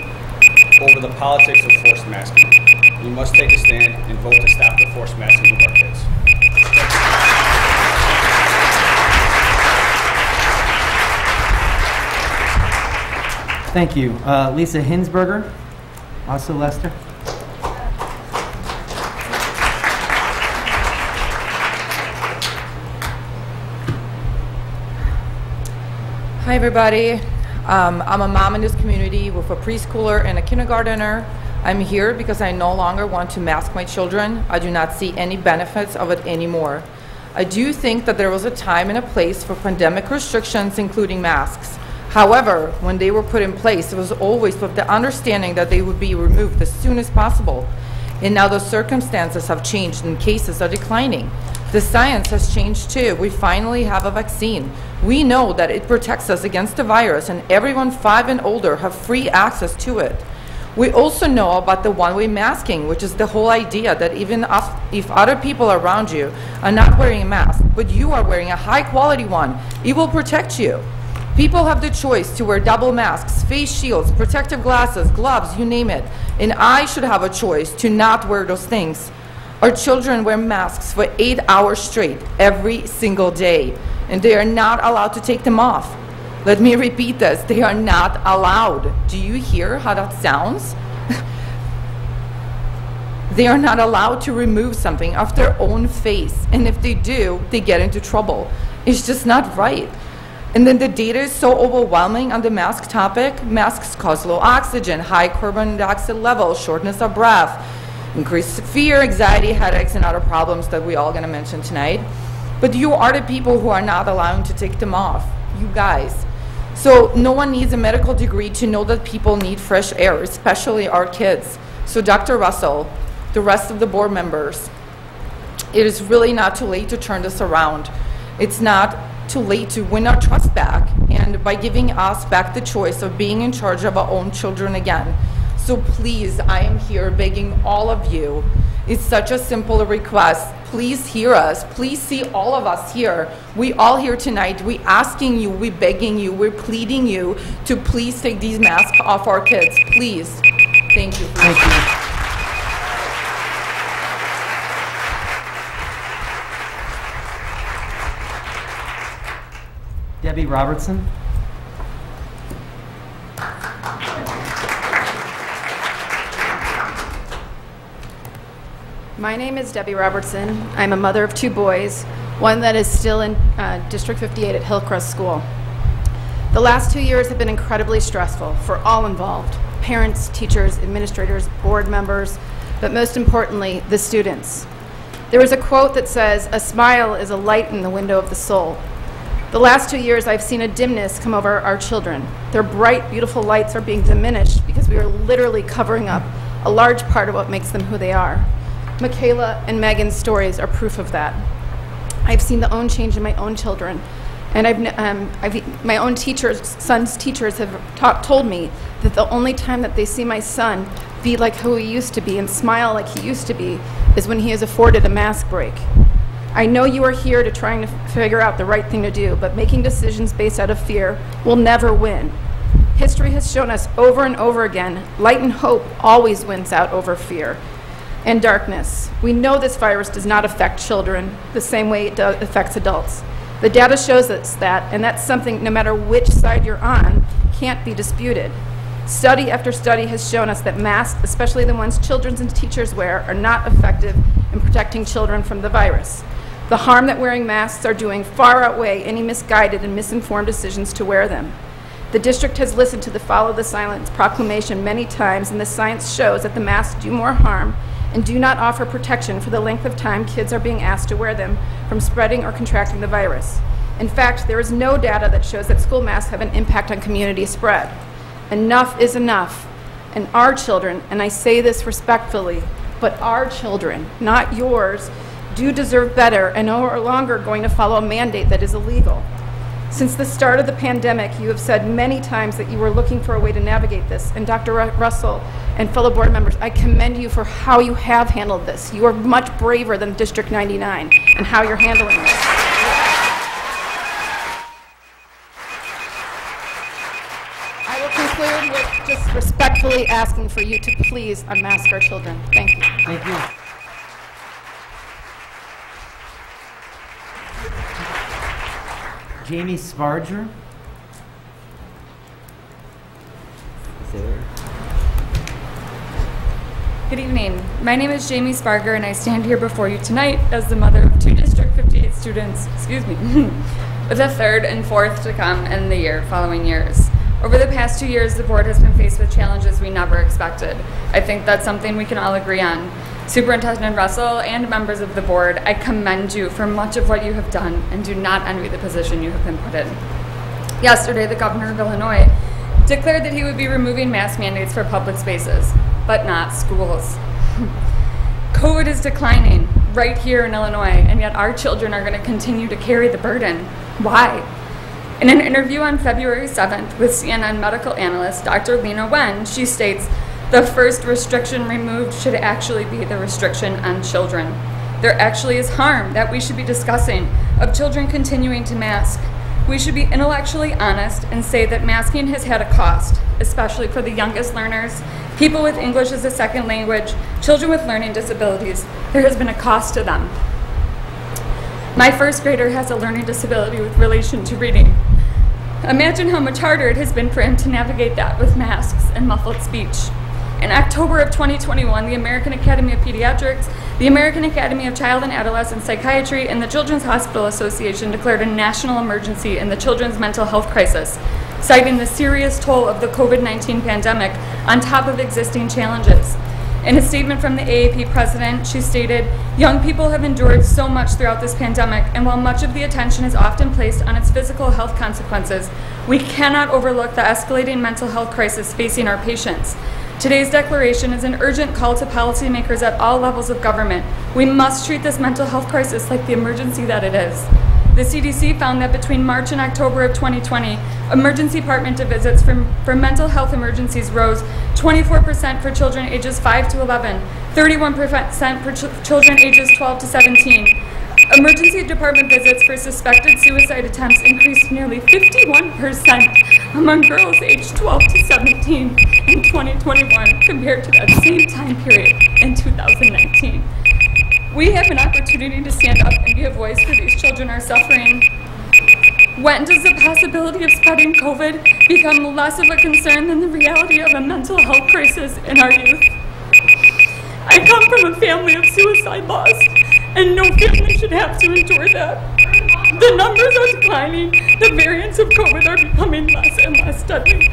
over the politics of forced masking. We must take a stand and vote to stop the forced masking of our kids. Thank you. Uh, Lisa Hinsberger, also Lester. Hi, everybody. Um, I'm a mom in this community with a preschooler and a kindergartner. I'm here because I no longer want to mask my children. I do not see any benefits of it anymore. I do think that there was a time and a place for pandemic restrictions, including masks. However, when they were put in place, it was always with the understanding that they would be removed as soon as possible. And now the circumstances have changed and cases are declining. The science has changed too. We finally have a vaccine. We know that it protects us against the virus and everyone five and older have free access to it. We also know about the one-way masking, which is the whole idea that even if, other people around you are not wearing a mask, but you are wearing a high-quality one, it will protect you. People have the choice to wear double masks, face shields, protective glasses, gloves, you name it. And I should have a choice to not wear those things. Our children wear masks for eight hours straight every single day, and they are not allowed to take them off. Let me repeat this they are not allowed. Do you hear how that sounds? they are not allowed to remove something off their own face, and if they do, they get into trouble. It's just not right. And then the data is so overwhelming on the mask topic. Masks cause low oxygen, high carbon dioxide levels, shortness of breath, increased fear, anxiety, headaches, and other problems that we all gonna mention tonight. But you are the people who are not allowing to take them off, you guys. So no one needs a medical degree to know that people need fresh air, especially our kids. So Dr. Russell, the rest of the board members, it is really not too late to turn this around. It's not too late to win our trust back and by giving us back the choice of being in charge of our own children again. So please, I am here begging all of you. It's such a simple request. Please hear us. Please see all of us here. We all here tonight. We asking you, we begging you, we're pleading you to please take these masks off our kids. Please. Thank you. Thank you. Debbie Robertson. My name is Debbie Robertson. I'm a mother of two boys, one that is still in uh, District 58 at Hillcrest School. The last two years have been incredibly stressful for all involved parents, teachers, administrators, board members, but most importantly, the students. There is a quote that says, A smile is a light in the window of the soul. The last two years, I've seen a dimness come over our children. Their bright, beautiful lights are being diminished because we are literally covering up a large part of what makes them who they are. Michaela and Megan's stories are proof of that. I've seen the own change in my own children. And I've, um, I've, my own teachers, son's teachers have told me that the only time that they see my son be like who he used to be and smile like he used to be is when he is afforded a mask break. I know you are here to trying to figure out the right thing to do, but making decisions based out of fear will never win. History has shown us over and over again light and hope always wins out over fear and darkness. We know this virus does not affect children the same way it affects adults. The data shows us that, and that's something, no matter which side you're on, can't be disputed. Study after study has shown us that masks, especially the ones children and teachers wear, are not effective in protecting children from the virus. The harm that wearing masks are doing far outweigh any misguided and misinformed decisions to wear them. The district has listened to the Follow the Silence proclamation many times, and the science shows that the masks do more harm and do not offer protection for the length of time kids are being asked to wear them from spreading or contracting the virus. In fact, there is no data that shows that school masks have an impact on community spread. Enough is enough. And our children, and I say this respectfully, but our children, not yours, do deserve better and are no longer going to follow a mandate that is illegal. Since the start of the pandemic, you have said many times that you were looking for a way to navigate this. And Dr. Ru- Russell and fellow board members, I commend you for how you have handled this. You are much braver than District 99 and how you're handling this. I will conclude with just respectfully asking for you to please unmask our children. Thank you. Thank you. Jamie Sparger. Good evening. My name is Jamie Sparger, and I stand here before you tonight as the mother of two District 58 students, excuse me, with a third and fourth to come in the year following years. Over the past two years, the board has been faced with challenges we never expected. I think that's something we can all agree on. Superintendent Russell and members of the board, I commend you for much of what you have done and do not envy the position you have been put in. Yesterday, the governor of Illinois declared that he would be removing mask mandates for public spaces, but not schools. COVID is declining right here in Illinois, and yet our children are going to continue to carry the burden. Why? In an interview on February 7th with CNN medical analyst Dr. Leana Wen, she states the first restriction removed should actually be the restriction on children. There actually is harm that we should be discussing of children continuing to mask. We should be intellectually honest and say that masking has had a cost, especially for the youngest learners, people with English as a second language, children with learning disabilities. There has been a cost to them. My first grader has a learning disability with relation to reading. Imagine how much harder it has been for him to navigate that with masks and muffled speech. In October of 2021, the American Academy of Pediatrics, the American Academy of Child and Adolescent Psychiatry, and the Children's Hospital Association declared a national emergency in the children's mental health crisis, citing the serious toll of the COVID 19 pandemic on top of existing challenges. In a statement from the AAP president, she stated, Young people have endured so much throughout this pandemic, and while much of the attention is often placed on its physical health consequences, we cannot overlook the escalating mental health crisis facing our patients. Today's declaration is an urgent call to policymakers at all levels of government. We must treat this mental health crisis like the emergency that it is. The CDC found that between March and October of 2020, emergency department visits for, for mental health emergencies rose 24% for children ages 5 to 11, 31% for ch- children ages 12 to 17. Emergency department visits for suspected suicide attempts increased nearly 51% among girls aged 12 to 17 in 2021 compared to that same time period in 2019. We have an opportunity to stand up and be a voice for these children are suffering. When does the possibility of spreading COVID become less of a concern than the reality of a mental health crisis in our youth? I come from a family of suicide loss, and no family should have to endure that. The numbers are declining. The variants of COVID are becoming less and less deadly.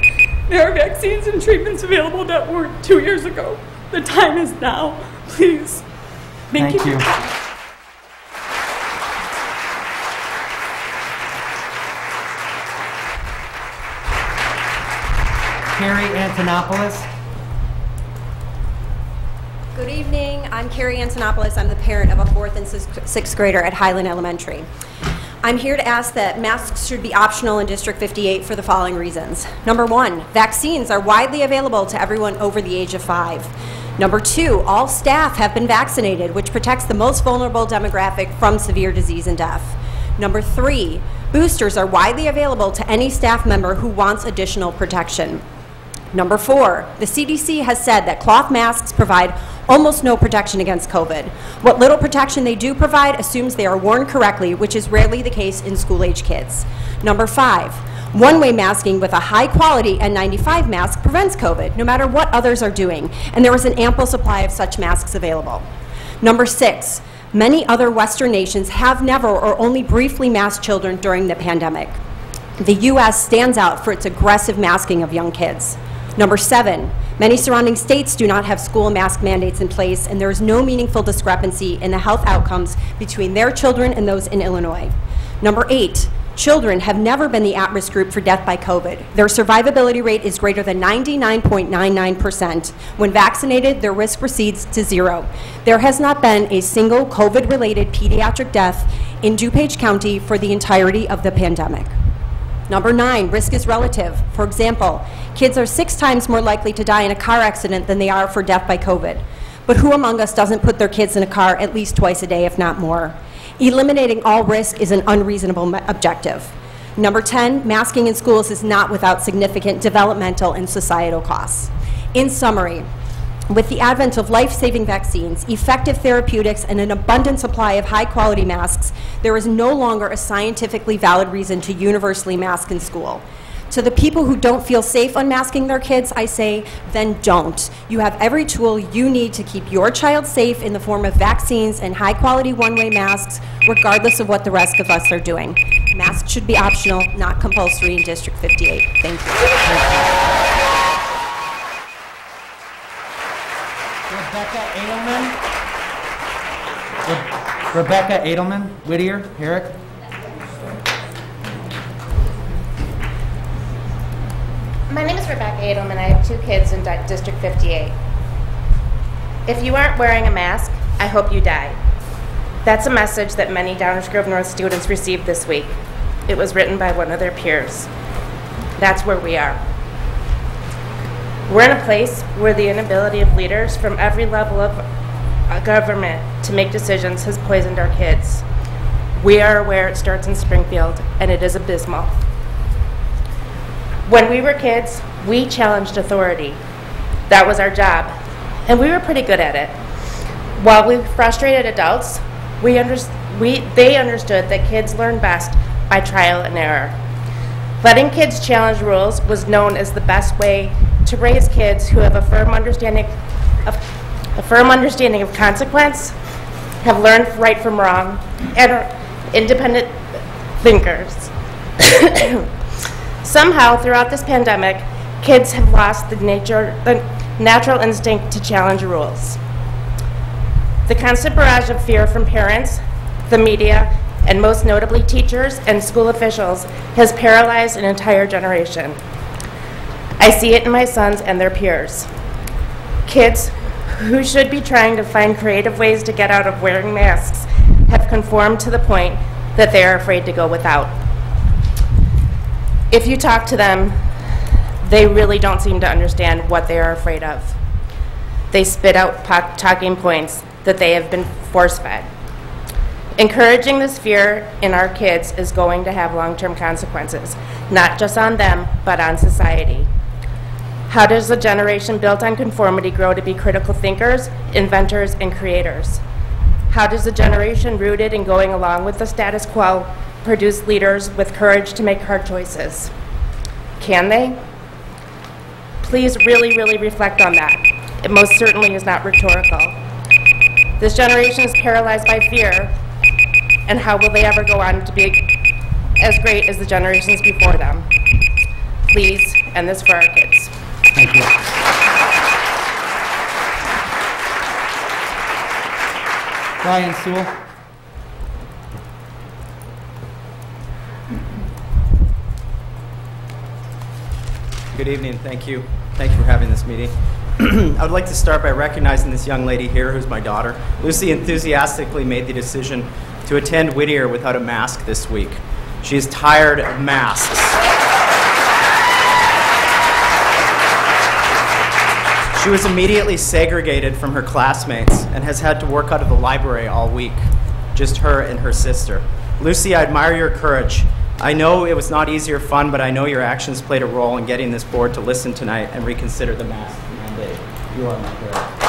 There are vaccines and treatments available that were two years ago. The time is now. Please. Thank, Thank you. you. Carrie Antonopoulos. Good evening. I'm Carrie Antonopoulos. I'm the parent of a fourth and sixth grader at Highland Elementary. I'm here to ask that masks should be optional in District 58 for the following reasons. Number one, vaccines are widely available to everyone over the age of five. Number two, all staff have been vaccinated, which protects the most vulnerable demographic from severe disease and death. Number three, boosters are widely available to any staff member who wants additional protection. Number four, the CDC has said that cloth masks provide almost no protection against COVID. What little protection they do provide assumes they are worn correctly, which is rarely the case in school-age kids. Number five, one-way masking with a high-quality N95 mask prevents COVID, no matter what others are doing, and there is an ample supply of such masks available. Number six, many other Western nations have never or only briefly masked children during the pandemic. The U.S. stands out for its aggressive masking of young kids. Number seven, many surrounding states do not have school mask mandates in place, and there is no meaningful discrepancy in the health outcomes between their children and those in Illinois. Number eight, children have never been the at-risk group for death by COVID. Their survivability rate is greater than 99.99%. When vaccinated, their risk recedes to zero. There has not been a single COVID-related pediatric death in DuPage County for the entirety of the pandemic. Number nine, risk is relative. For example, kids are six times more likely to die in a car accident than they are for death by COVID. But who among us doesn't put their kids in a car at least twice a day, if not more? Eliminating all risk is an unreasonable objective. Number 10, masking in schools is not without significant developmental and societal costs. In summary, with the advent of life-saving vaccines, effective therapeutics, and an abundant supply of high-quality masks, there is no longer a scientifically valid reason to universally mask in school. To the people who don't feel safe unmasking their kids, I say, then don't. You have every tool you need to keep your child safe in the form of vaccines and high-quality one-way masks, regardless of what the rest of us are doing. Masks should be optional, not compulsory in District 58. Thank you. Rebecca Edelman. Re- Rebecca Edelman, Whittier, Herrick. My name is Rebecca Edelman. I have two kids in Di- District 58. If you aren't wearing a mask, I hope you die. That's a message that many Downers Grove North students received this week. It was written by one of their peers. That's where we are. We're in a place where the inability of leaders from every level of uh, government to make decisions has poisoned our kids. We are aware it starts in Springfield, and it is abysmal. When we were kids, we challenged authority. That was our job, and we were pretty good at it. While we frustrated adults, we under, we, they understood that kids learn best by trial and error. Letting kids challenge rules was known as the best way to raise kids who have a firm understanding of, a firm understanding of consequence, have learned right from wrong, and are independent thinkers. Somehow, throughout this pandemic, kids have lost the nature, the natural instinct to challenge rules. The constant barrage of fear from parents, the media, and most notably teachers and school officials has paralyzed an entire generation. I see it in my sons and their peers. Kids who should be trying to find creative ways to get out of wearing masks have conformed to the point that they are afraid to go without. If you talk to them, they really don't seem to understand what they are afraid of. They spit out talking points that they have been force fed. Encouraging this fear in our kids is going to have long term consequences, not just on them, but on society. How does a generation built on conformity grow to be critical thinkers, inventors, and creators? How does a generation rooted in going along with the status quo produce leaders with courage to make hard choices? Can they? Please really, really reflect on that. It most certainly is not rhetorical. This generation is paralyzed by fear, and how will they ever go on to be as great as the generations before them? Please end this for our kids. Thank you. Ryan Sewell. Good evening, thank you. Thank you for having this meeting. I would like to start by recognizing this young lady here, who's my daughter. Lucy enthusiastically made the decision to attend Whittier without a mask this week. She is tired of masks. She was immediately segregated from her classmates and has had to work out of the library all week, just her and her sister. Lucy, I admire your courage. I know it was not easy or fun, but I know your actions played a role in getting this board to listen tonight and reconsider the mask mandate. You are my.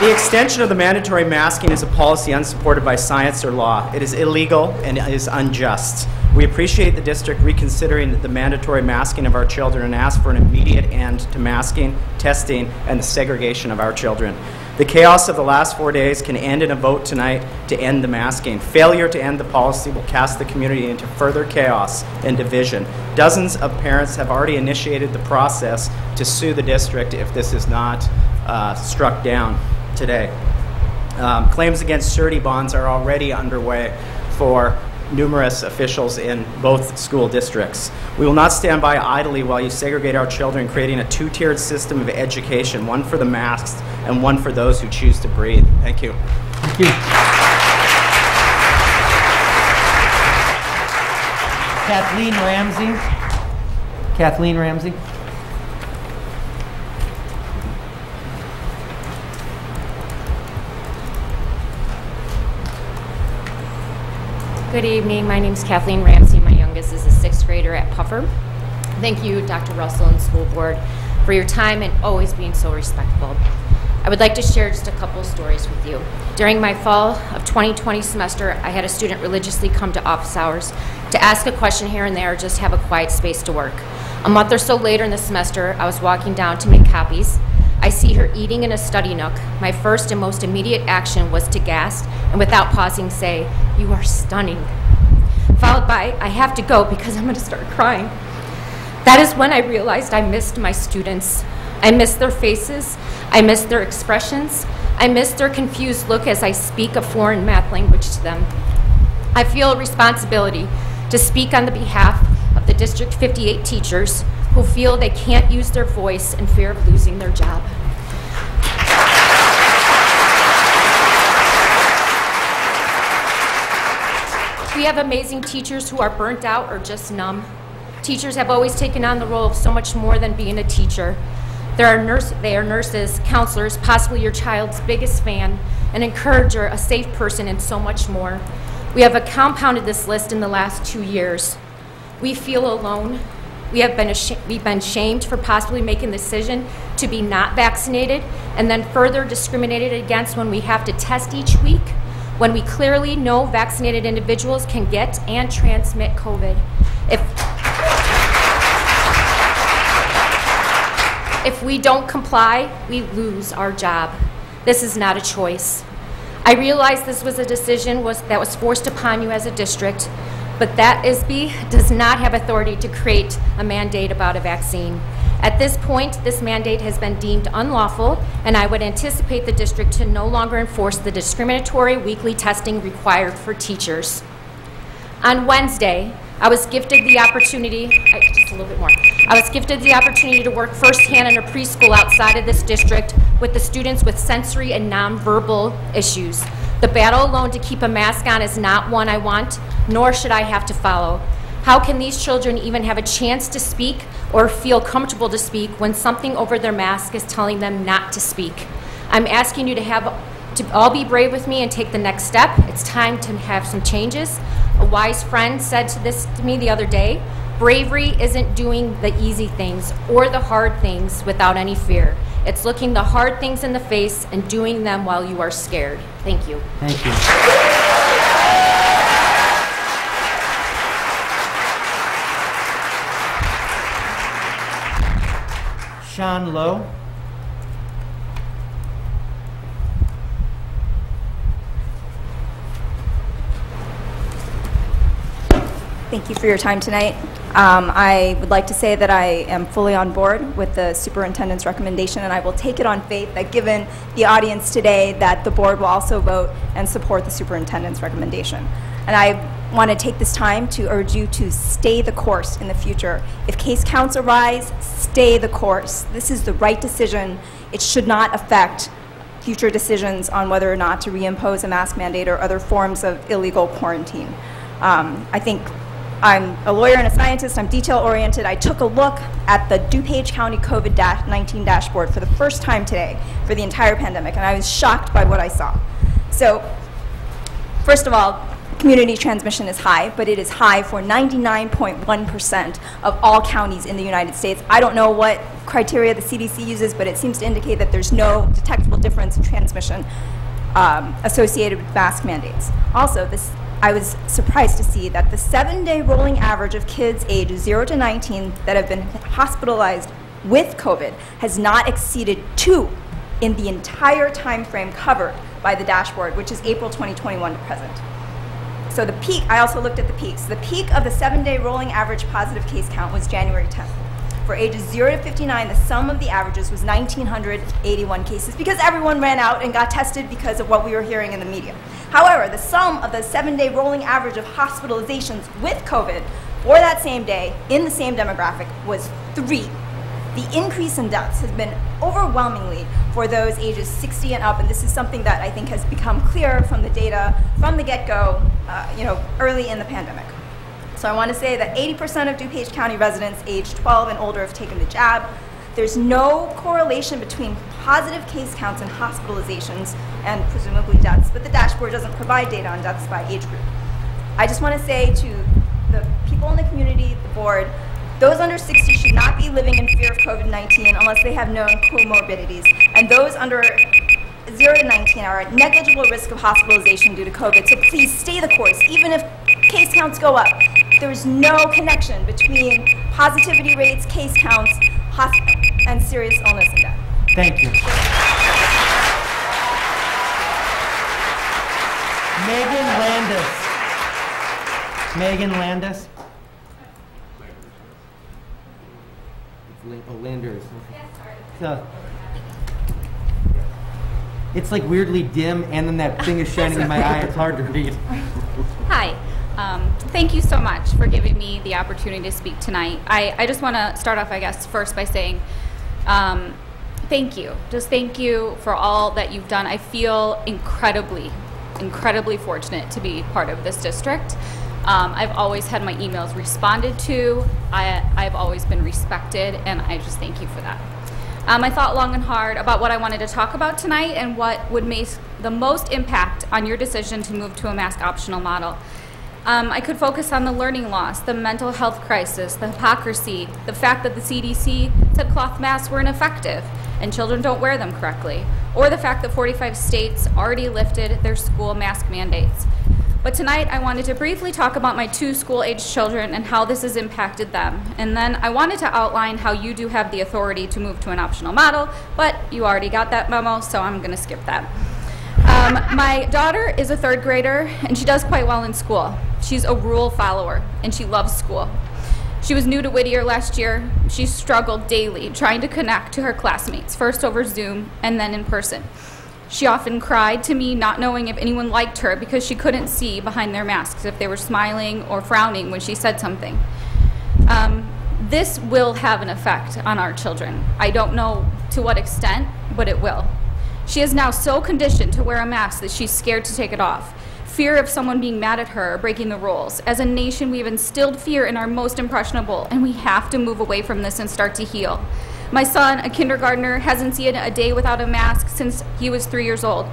The, extension of the mandatory masking is a policy unsupported by science or law. It is illegal and it is unjust. We appreciate the district reconsidering the mandatory masking of our children and ask for an immediate end to masking, testing, and the segregation of our children. The chaos of the last four days can end in a vote tonight to end the masking. Failure to end the policy will cast the community into further chaos and division. Dozens of parents have already initiated the process to sue the district if this is not uh, struck down today. Um, claims against surety bonds are already underway for numerous officials in both school districts. We will not stand by idly while you segregate our children, creating a two tiered system of education one for the masks and one for those who choose to breathe. Thank you. Thank you. Kathleen Ramsey. Kathleen Ramsey. Good evening. My name is Kathleen Ramsey. My youngest is a sixth grader at Puffer. Thank you, Dr. Russell and school board, for your time and always being so respectful. I would like to share just a couple stories with you. During my fall of 2020 semester, I had a student religiously come to office hours to ask a question here and there just have a quiet space to work. A month or so later in the semester, I was walking down to make copies. I see her eating in a study nook. My first and most immediate action was to gasp and without pausing say, You are stunning. Followed by, I have to go because I'm going to start crying. That is when I realized I missed my students. I missed their faces. I missed their expressions. I missed their confused look as I speak a foreign math language to them. I feel a responsibility to speak on the behalf District 58 teachers who feel they can't use their voice in fear of losing their job. We have amazing teachers who are burnt out or just numb. Teachers have always taken on the role of so much more than being a teacher. Are nurse, they are nurses, counselors, possibly your child's biggest fan, an encourager, a safe person, and so much more. We have compounded this list in the last two years. We feel alone. We have been we've been shamed for possibly making the decision to be not vaccinated, and then further discriminated against when we have to test each week, when we clearly know vaccinated individuals can get and transmit COVID. If If we don't comply, we lose our job. This is not a choice. I realize this was a decision was, that was forced upon you as a district, but that ISB does not have authority to create a mandate about a vaccine. At this point, this mandate has been deemed unlawful, and I would anticipate the district to no longer enforce the discriminatory weekly testing required for teachers. On Wednesday, I was gifted the opportunity, I- just a little bit more. I was gifted the opportunity to work firsthand in a preschool outside of this district with the students with sensory and nonverbal issues. The battle alone to keep a mask on is not one I want, nor should I have to follow. How can these children even have a chance to speak or feel comfortable to speak when something over their mask is telling them not to speak? I'm asking you to have to all be brave with me and take the next step. It's time to have some changes. A wise friend said to this to me the other day, bravery isn't doing the easy things or the hard things without any fear. It's looking the hard things in the face and doing them while you are scared. Thank you. Thank you. Sean Lowe. Thank you for your time tonight. Um, I would like to say that I am fully on board with the superintendent's recommendation, and I will take it on faith that given the audience today, that the board will also vote and support the superintendent's recommendation. And I want to take this time to urge you to stay the course in the future. If case counts arise, stay the course. This is the right decision. It should not affect future decisions on whether or not to reimpose a mask mandate or other forms of illegal quarantine. Um, I think I'm a lawyer and a scientist. I'm detail oriented. I took a look at the DuPage County COVID 19 dashboard for the first time today for the entire pandemic, and I was shocked by what I saw. So, first of all, community transmission is high, but it is high for 99.1% of all counties in the United States. I don't know what criteria the CDC uses, but it seems to indicate that there's no detectable difference in transmission um, associated with mask mandates. Also, this I was surprised to see that the seven-day rolling average of kids ages 0 to 19 that have been hospitalized with COVID has not exceeded two in the entire time frame covered by the dashboard, which is April 2021 to present. So the peak, I also looked at the peaks. The peak of the seven-day rolling average positive case count was January 10th. For ages 0 to 59, the sum of the averages was 1,981 cases because everyone ran out and got tested because of what we were hearing in the media. However, the sum of the seven-day rolling average of hospitalizations with COVID for that same day in the same demographic was three. The increase in deaths has been overwhelmingly for those ages 60 and up, and this is something that I think has become clear from the data from the get-go, uh, you know, early in the pandemic. So I want to say that 80% of DuPage County residents aged 12 and older have taken the jab. There's no correlation between positive case counts and hospitalizations and presumably deaths, but the dashboard doesn't provide data on deaths by age group. I just want to say to the people in the community, the board, those under 60 should not be living in fear of COVID-19 unless they have known comorbidities. And those under 0 to 19 are at negligible risk of hospitalization due to COVID. So please stay the course, even if case counts go up. There's no connection between positivity rates, case counts, and serious illness and death. Thank you. Megan Landis. Megan Landis. Oh, Landers. So, it's like weirdly dim, and then that thing is shining in my eye. It's hard to read. Hi. Um, thank you so much for giving me the opportunity to speak tonight. I, I just want to start off, I guess, first by saying um, thank you. Just thank you for all that you've done. I feel incredibly, incredibly fortunate to be part of this district. Um, I've always had my emails responded to. I, I've always been respected, and I just thank you for that. Um, I thought long and hard about what I wanted to talk about tonight and what would make the most impact on your decision to move to a mask optional model. Um, I could focus on the learning loss, the mental health crisis, the hypocrisy, the fact that the CDC said cloth masks were ineffective and children don't wear them correctly, or the fact that 45 states already lifted their school mask mandates. But tonight I wanted to briefly talk about my two school-aged children and how this has impacted them. And then I wanted to outline how you do have the authority to move to an optional model, but you already got that memo, so I'm going to skip that. Um, my daughter is a third grader, and she does quite well in school. She's a rule follower, and she loves school. She was new to Whittier last year. She struggled daily trying to connect to her classmates, first over Zoom and then in person. She often cried to me, not knowing if anyone liked her because she couldn't see behind their masks if they were smiling or frowning when she said something. Um, this will have an effect on our children. I don't know to what extent, but it will. She is now so conditioned to wear a mask that she's scared to take it off. Fear of someone being mad at her or breaking the rules. As a nation, we have instilled fear in our most impressionable, and we have to move away from this and start to heal. My son, a kindergartner, hasn't seen a day without a mask since he was three years old.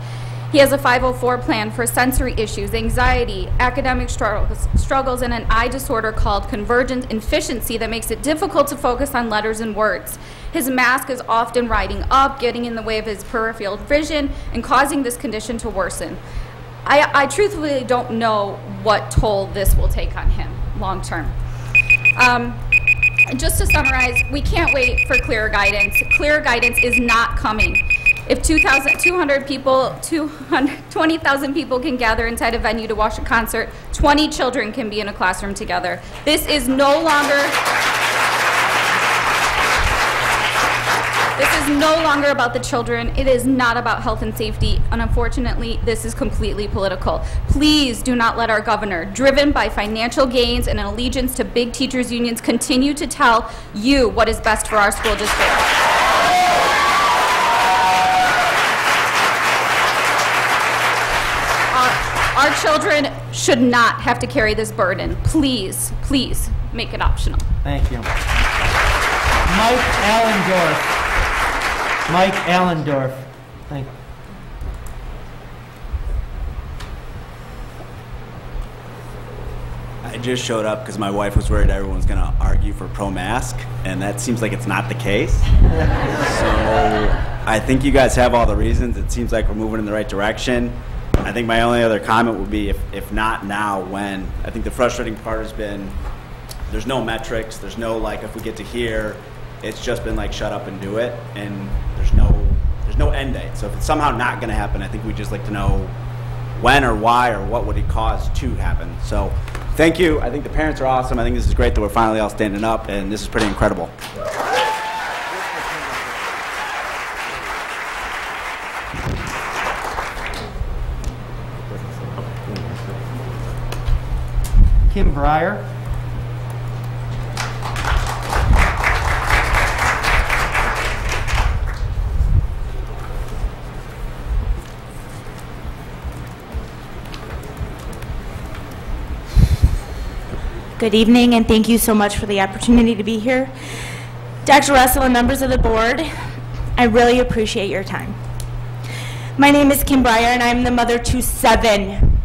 He has a 504 plan for sensory issues, anxiety, academic struggles, struggles, and an eye disorder called convergent inefficiency that makes it difficult to focus on letters and words. His mask is often riding up, getting in the way of his peripheral vision, and causing this condition to worsen. I, I truthfully don't know what toll this will take on him long term. Um, just to summarize, we can't wait for clear guidance. Clear guidance is not coming. If 2,200 people, 20,000 people can gather inside a venue to watch a concert, 20 children can be in a classroom together. This is no longer, this is no longer about the children. It is not about health and safety. And unfortunately, this is completely political. Please do not let our governor, driven by financial gains and an allegiance to big teachers' unions, continue to tell you what is best for our school district. Our children should not have to carry this burden. Please, please make it optional. Thank you. Mike Allendorf. Mike Allendorf. Thank you. I just showed up because my wife was worried everyone was going to argue for pro-mask, and that seems like it's not the case. so I think you guys have all the reasons. It seems like we're moving in the right direction. I think my only other comment would be if, if not now, when? I think the frustrating part has been there's no metrics, there's no like if we get to here, it's just been like shut up and do it, and there's no there's no end date. So if it's somehow not going to happen, I think we just like to know when or why or what would it cause to happen. So thank you. I think the parents are awesome. I think this is great that we're finally all standing up, and this is pretty incredible. Kim Breyer. Good evening, and thank you so much for the opportunity to be here. Dr. Russell and members of the board, I really appreciate your time. My name is Kim Breyer, and I'm the mother to seven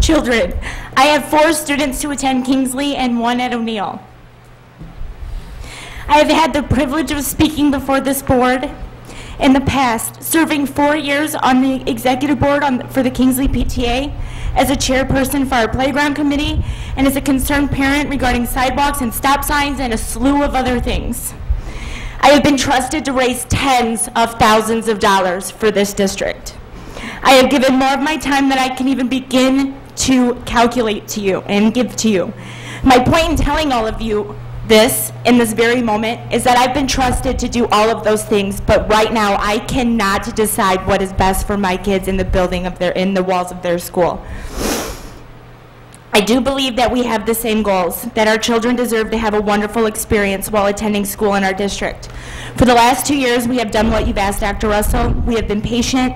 children. I have four students who attend Kingsley and one at O'Neill. I have had the privilege of speaking before this board in the past, serving four years on the executive board on, for the Kingsley PTA as a chairperson for our playground committee and as a concerned parent regarding sidewalks and stop signs and a slew of other things. I have been trusted to raise tens of thousands of dollars for this district. I have given more of my time than I can even begin to calculate to you and give to you. My point in telling all of you this in this very moment is that I've been trusted to do all of those things, but right now I cannot decide what is best for my kids in the building of their in the walls of their school. I do believe that we have the same goals, that our children deserve to have a wonderful experience while attending school in our district. For the last two years, we have done what you've asked, Dr. Russell. We have been patient.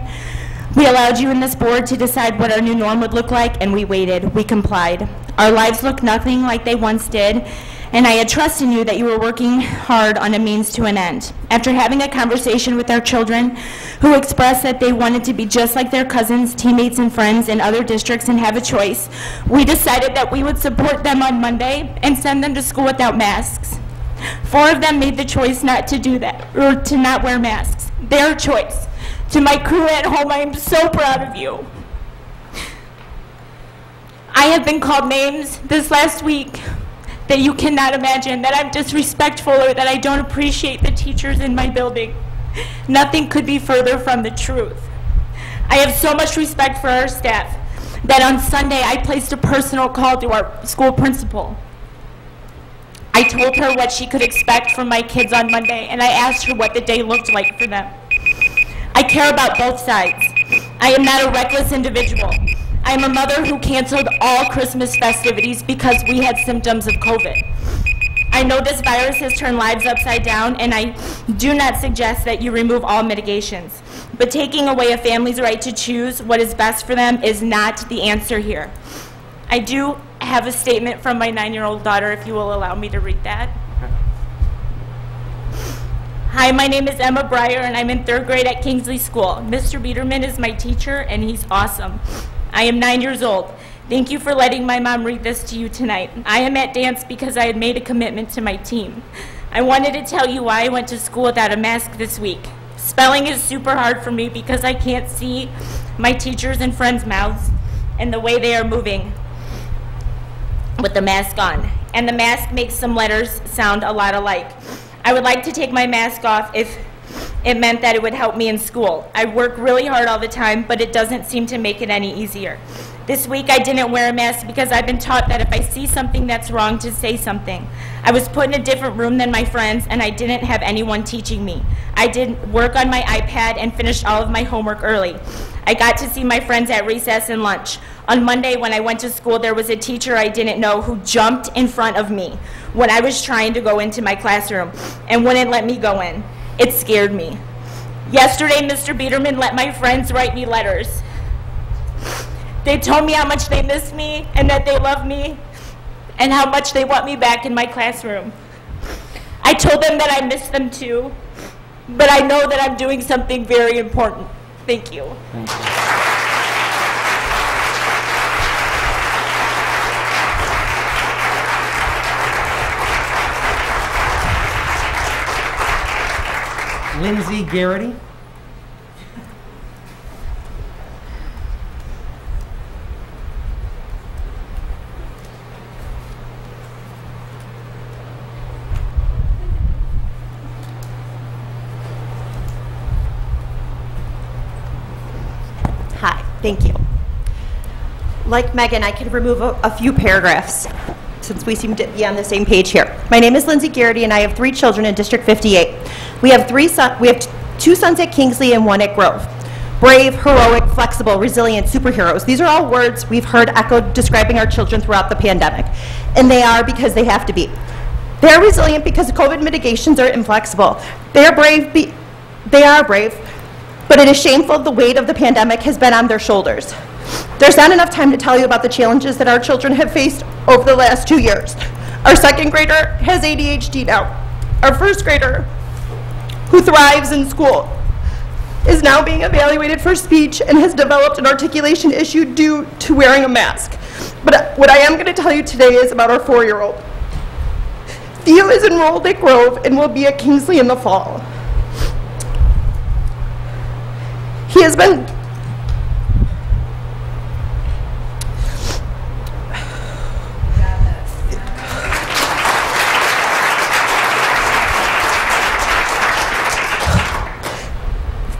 We allowed you and this board to decide what our new norm would look like, and we waited. We complied. Our lives look nothing like they once did, and I had trust in you that you were working hard on a means to an end. After having a conversation with our children who expressed that they wanted to be just like their cousins, teammates, and friends in other districts and have a choice, we decided that we would support them on Monday and send them to school without masks. Four of them made the choice not to do that, or to not wear masks. Their choice. To my crew at home, I am so proud of you. I have been called names this last week that you cannot imagine, that I'm disrespectful or that I don't appreciate the teachers in my building. Nothing could be further from the truth. I have so much respect for our staff that on Sunday I placed a personal call to our school principal. I told her what she could expect from my kids on Monday, and I asked her what the day looked like for them. I care about both sides. I am not a reckless individual. I am a mother who canceled all Christmas festivities because we had symptoms of COVID. I know this virus has turned lives upside down, and I do not suggest that you remove all mitigations. But taking away a family's right to choose what is best for them is not the answer here. I do have a statement from my nine-year-old daughter, if you will allow me to read that. Hi, my name is Emma Breyer, and I'm in third grade at Kingsley School. Mr. Biederman is my teacher, and he's awesome. I am nine years old. Thank you for letting my mom read this to you tonight. I am at dance because I had made a commitment to my team. I wanted to tell you why I went to school without a mask this week. Spelling is super hard for me because I can't see my teachers' and friends' mouths and the way they are moving with the mask on. And the mask makes some letters sound a lot alike. I would like to take my mask off if it meant that it would help me in school. I work really hard all the time, but it doesn't seem to make it any easier. This week I didn't wear a mask because I've been taught that if I see something that's wrong to say something. I was put in a different room than my friends and I didn't have anyone teaching me. I did work on my iPad and finished all of my homework early. I got to see my friends at recess and lunch. On Monday when I went to school there was a teacher I didn't know who jumped in front of me when I was trying to go into my classroom and wouldn't let me go in. It scared me. Yesterday, Mr. Biederman let my friends write me letters. They told me how much they miss me and that they love me and how much they want me back in my classroom. I told them that I miss them too, but I know that I'm doing something very important. Thank you. Lindsay Garrity. Hi, thank you. Like Megan, I can remove a, a few paragraphs since we seem to be on the same page here. My name is Lindsay Garrity and I have three children in District 58. We have three son, we have two sons at Kingsley and one at Grove. Brave, heroic, flexible, resilient superheroes. These are all words we've heard echoed describing our children throughout the pandemic. And they are because they have to be. They're resilient because COVID mitigations are inflexible. They are brave, they are brave, but it is shameful the weight of the pandemic has been on their shoulders. There's not enough time to tell you about the challenges that our children have faced over the last two years. Our second grader has ADHD now. Our first grader, who thrives in school, is now being evaluated for speech and has developed an articulation issue due to wearing a mask. But uh, what I am going to tell you today is about our four-year-old. Theo is enrolled at Grove and will be at Kingsley in the fall. He has been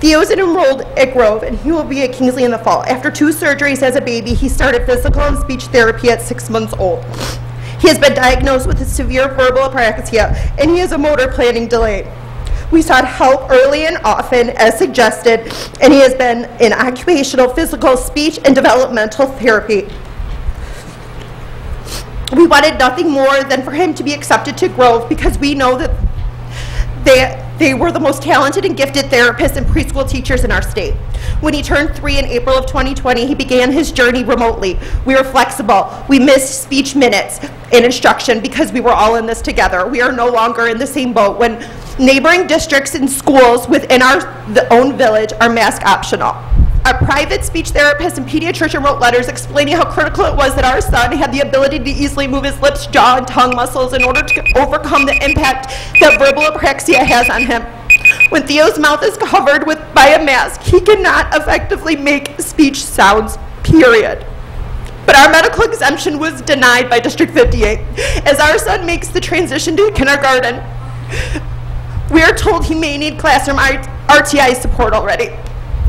Theo is enrolled at Grove and he will be at Kingsley in the fall. After two surgeries as a baby, he started physical and speech therapy at six months old. He has been diagnosed with a severe verbal apraxia and he has a motor planning delay. We sought help early and often as suggested, and he has been in occupational, physical, speech, and developmental therapy. We wanted nothing more than for him to be accepted to Grove because we know that they, they were the most talented and gifted therapists and preschool teachers in our state. When he turned three in April of 2020, he began his journey remotely. We were flexible. We missed speech minutes and instruction because we were all in this together. We are no longer in the same boat when neighboring districts and schools within our own village are mask optional. A private speech therapist and pediatrician wrote letters explaining how critical it was that our son had the ability to easily move his lips, jaw, and tongue muscles in order to overcome the impact that verbal apraxia has on him. When Theo's mouth is covered with by a mask, he cannot effectively make speech sounds, period. But our medical exemption was denied by District 58. As our son makes the transition to kindergarten, we are told he may need classroom RTI support already.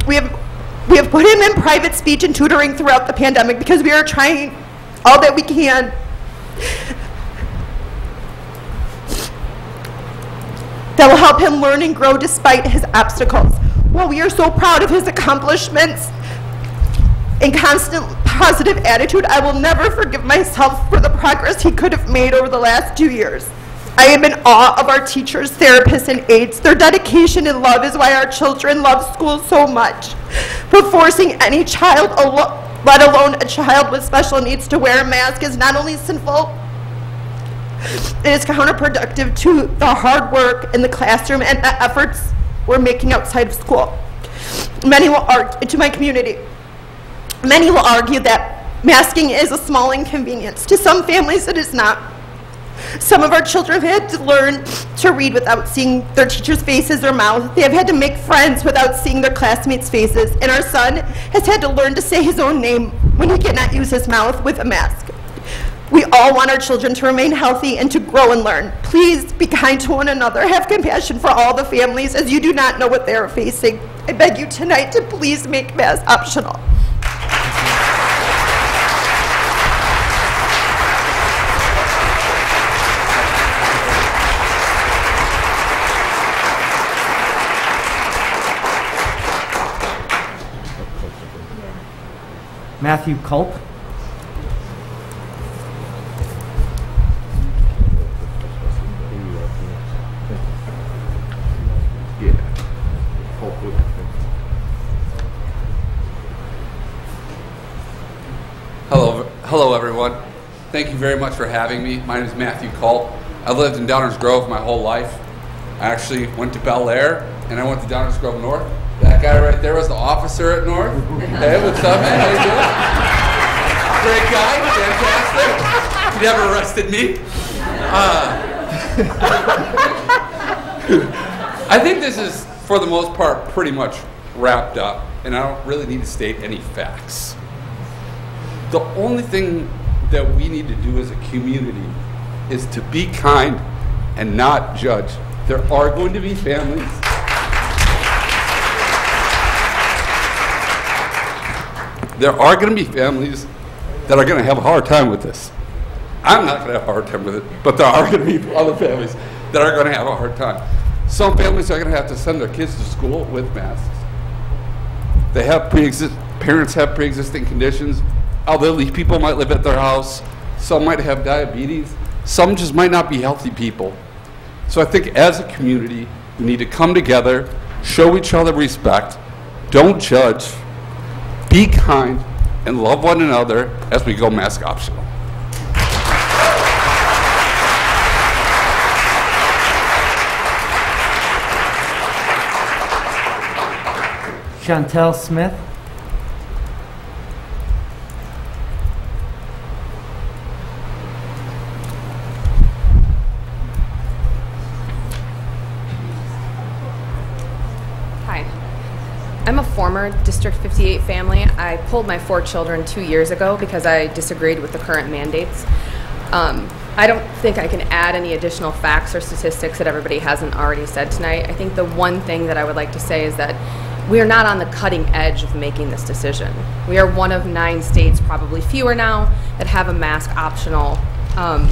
We have we have put him in private speech and tutoring throughout the pandemic because we are trying all that we can that will help him learn and grow despite his obstacles. While we are so proud of his accomplishments and constant positive attitude, I will never forgive myself for the progress he could have made over the last two years. I am in awe of our teachers, therapists, and aides. Their dedication and love is why our children love school so much. But forcing any child, let alone a child with special needs, to wear a mask is not only sinful, it is counterproductive to the hard work in the classroom and the efforts we're making outside of school. Many will argue, to my community, many will argue that masking is a small inconvenience. To some families, it is not. Some of our children have had to learn to read without seeing their teachers' faces or mouths. They have had to make friends without seeing their classmates' faces. And our son has had to learn to say his own name when he cannot use his mouth with a mask. We all want our children to remain healthy and to grow and learn. Please be kind to one another. Have compassion for all the families as you do not know what they are facing. I beg you tonight to please make masks optional. Matthew Culp. Hello, hello everyone. Thank you very much for having me. My name is Matthew Culp. I've lived in Downers Grove my whole life. I actually went to Belle Aire and I went to Downers Grove North. That guy right there was the officer at North. Hey, what's up, man? How you doing? Great guy, fantastic. He never arrested me. Uh, I think this is, for the most part, pretty much wrapped up, and I don't really need to state any facts. The only thing that we need to do as a community is to be kind and not judge. There are going to be families. There are going to be families that are going to have a hard time with this. I'm not going to have a hard time with it, but there are going to be other families that are going to have a hard time. Some families are going to have to send their kids to school with masks. They have pre-exist parents have pre-existing conditions. Elderly people might live at their house. Some might have diabetes. Some just might not be healthy people. So I think as a community, we need to come together, show each other respect, don't judge, be kind, and love one another as we go mask optional. Chantel Smith. Hi. I'm a former District 58 family. I pulled my four children two years ago because I disagreed with the current mandates. Um, I don't think I can add any additional facts or statistics that everybody hasn't already said tonight. I think the one thing that I would like to say is that we are not on the cutting edge of making this decision. We are one of nine states, probably fewer now, that have a mask optional um,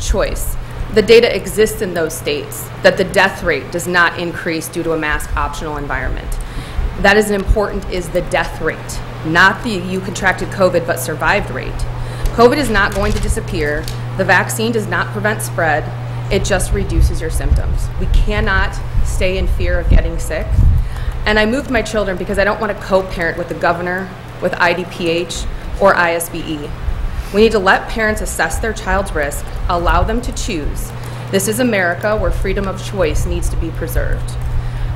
choice. The data exists in those states that the death rate does not increase due to a mask optional environment. That is important is the death rate, not the you contracted COVID but survived rate. COVID is not going to disappear. The vaccine does not prevent spread. It just reduces your symptoms. We cannot stay in fear of getting sick. And I moved my children because I don't want to co-parent with the governor, with IDPH, or ISBE. We need to let parents assess their child's risk, allow them to choose. This is America where freedom of choice needs to be preserved.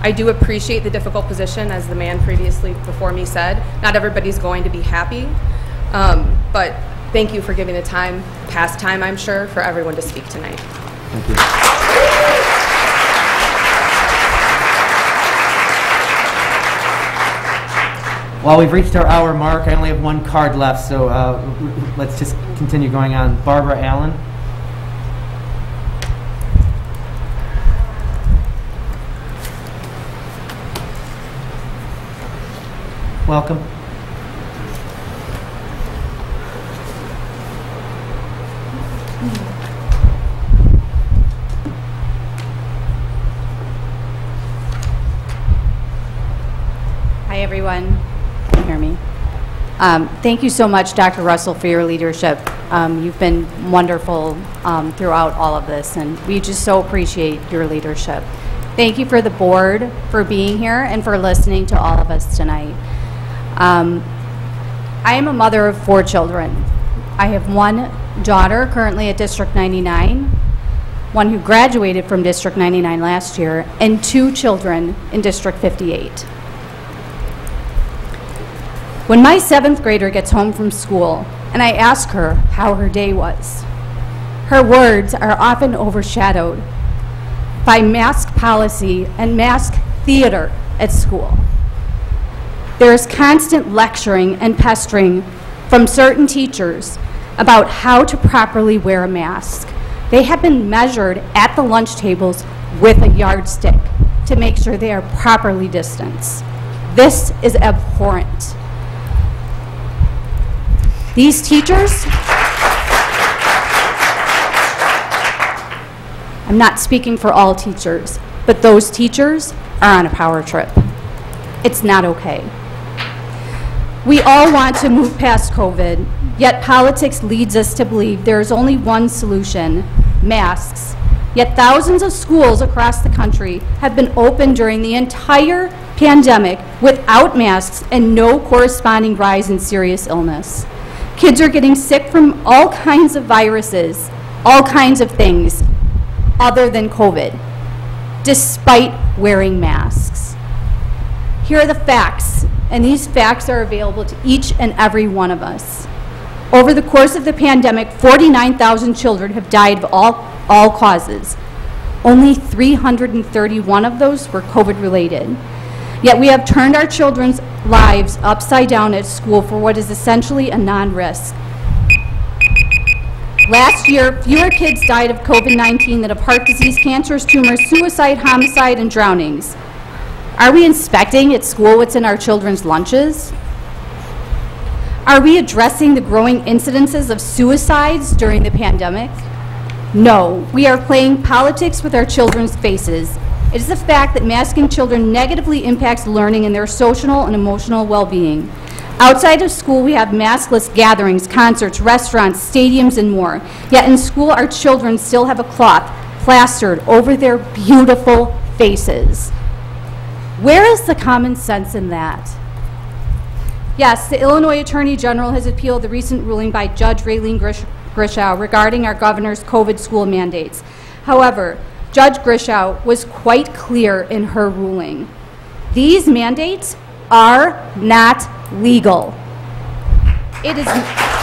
I do appreciate the difficult position, as the man previously before me said. Not everybody's going to be happy, um, but thank you for giving the time, past time, I'm sure, for everyone to speak tonight. Thank you. While we've reached our hour mark, I only have one card left, so uh, let's just continue going on. Barbara Allen. Welcome. Hi, everyone. Can you hear me? Um, Thank you so much, Dr. Russell, for your leadership. Um, You've been wonderful um, throughout all of this, and we just so appreciate your leadership. Thank you for the board for being here and for listening to all of us tonight. Um, I am a mother of four children. I have one daughter currently at District 99, one who graduated from District 99 last year, and two children in District 58. When my seventh grader gets home from school and I ask her how her day was, her words are often overshadowed by mask policy and mask theater at school. There is constant lecturing and pestering from certain teachers about how to properly wear a mask. They have been measured at the lunch tables with a yardstick to make sure they are properly distanced. This is abhorrent. These teachers, I'm not speaking for all teachers, but those teachers are on a power trip. It's not okay. We all want to move past COVID, yet politics leads us to believe there is only one solution masks. Yet thousands of schools across the country have been open during the entire pandemic without masks and no corresponding rise in serious illness. Kids are getting sick from all kinds of viruses, all kinds of things other than COVID, despite wearing masks. Here are the facts, and these facts are available to each and every one of us. Over the course of the pandemic, 49,000 children have died of all, all causes. Only 331 of those were COVID related. Yet we have turned our children's lives upside down at school for what is essentially a non risk. Last year, fewer kids died of COVID 19 than of heart disease, cancers, tumors, suicide, homicide, and drownings. Are we inspecting at school what's in our children's lunches? Are we addressing the growing incidences of suicides during the pandemic? No, we are playing politics with our children's faces. It is a fact that masking children negatively impacts learning and their social and emotional well-being. Outside of school, we have maskless gatherings, concerts, restaurants, stadiums, and more. Yet in school, our children still have a cloth plastered over their beautiful faces. Where is the common sense in that? Yes, the Illinois Attorney General has appealed the recent ruling by Judge Raylene Grish- Grischow regarding our governor's COVID school mandates. However, Judge Grischow was quite clear in her ruling. These mandates are not legal. It is.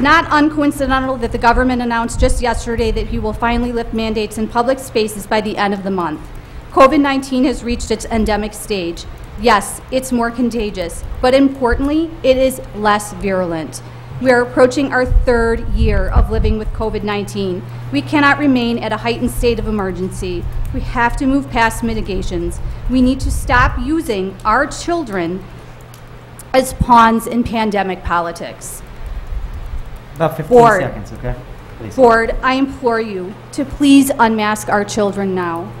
Not uncoincidental that the government announced just yesterday that he will finally lift mandates in public spaces by the end of the month. COVID 19 has reached its endemic stage. Yes, it's more contagious, but importantly, it is less virulent. We are approaching our third year of living with COVID 19. We cannot remain at a heightened state of emergency. We have to move past mitigations. We need to stop using our children as pawns in pandemic politics. About 15 Board. seconds, okay? Please. Board, I implore you to please unmask our children now.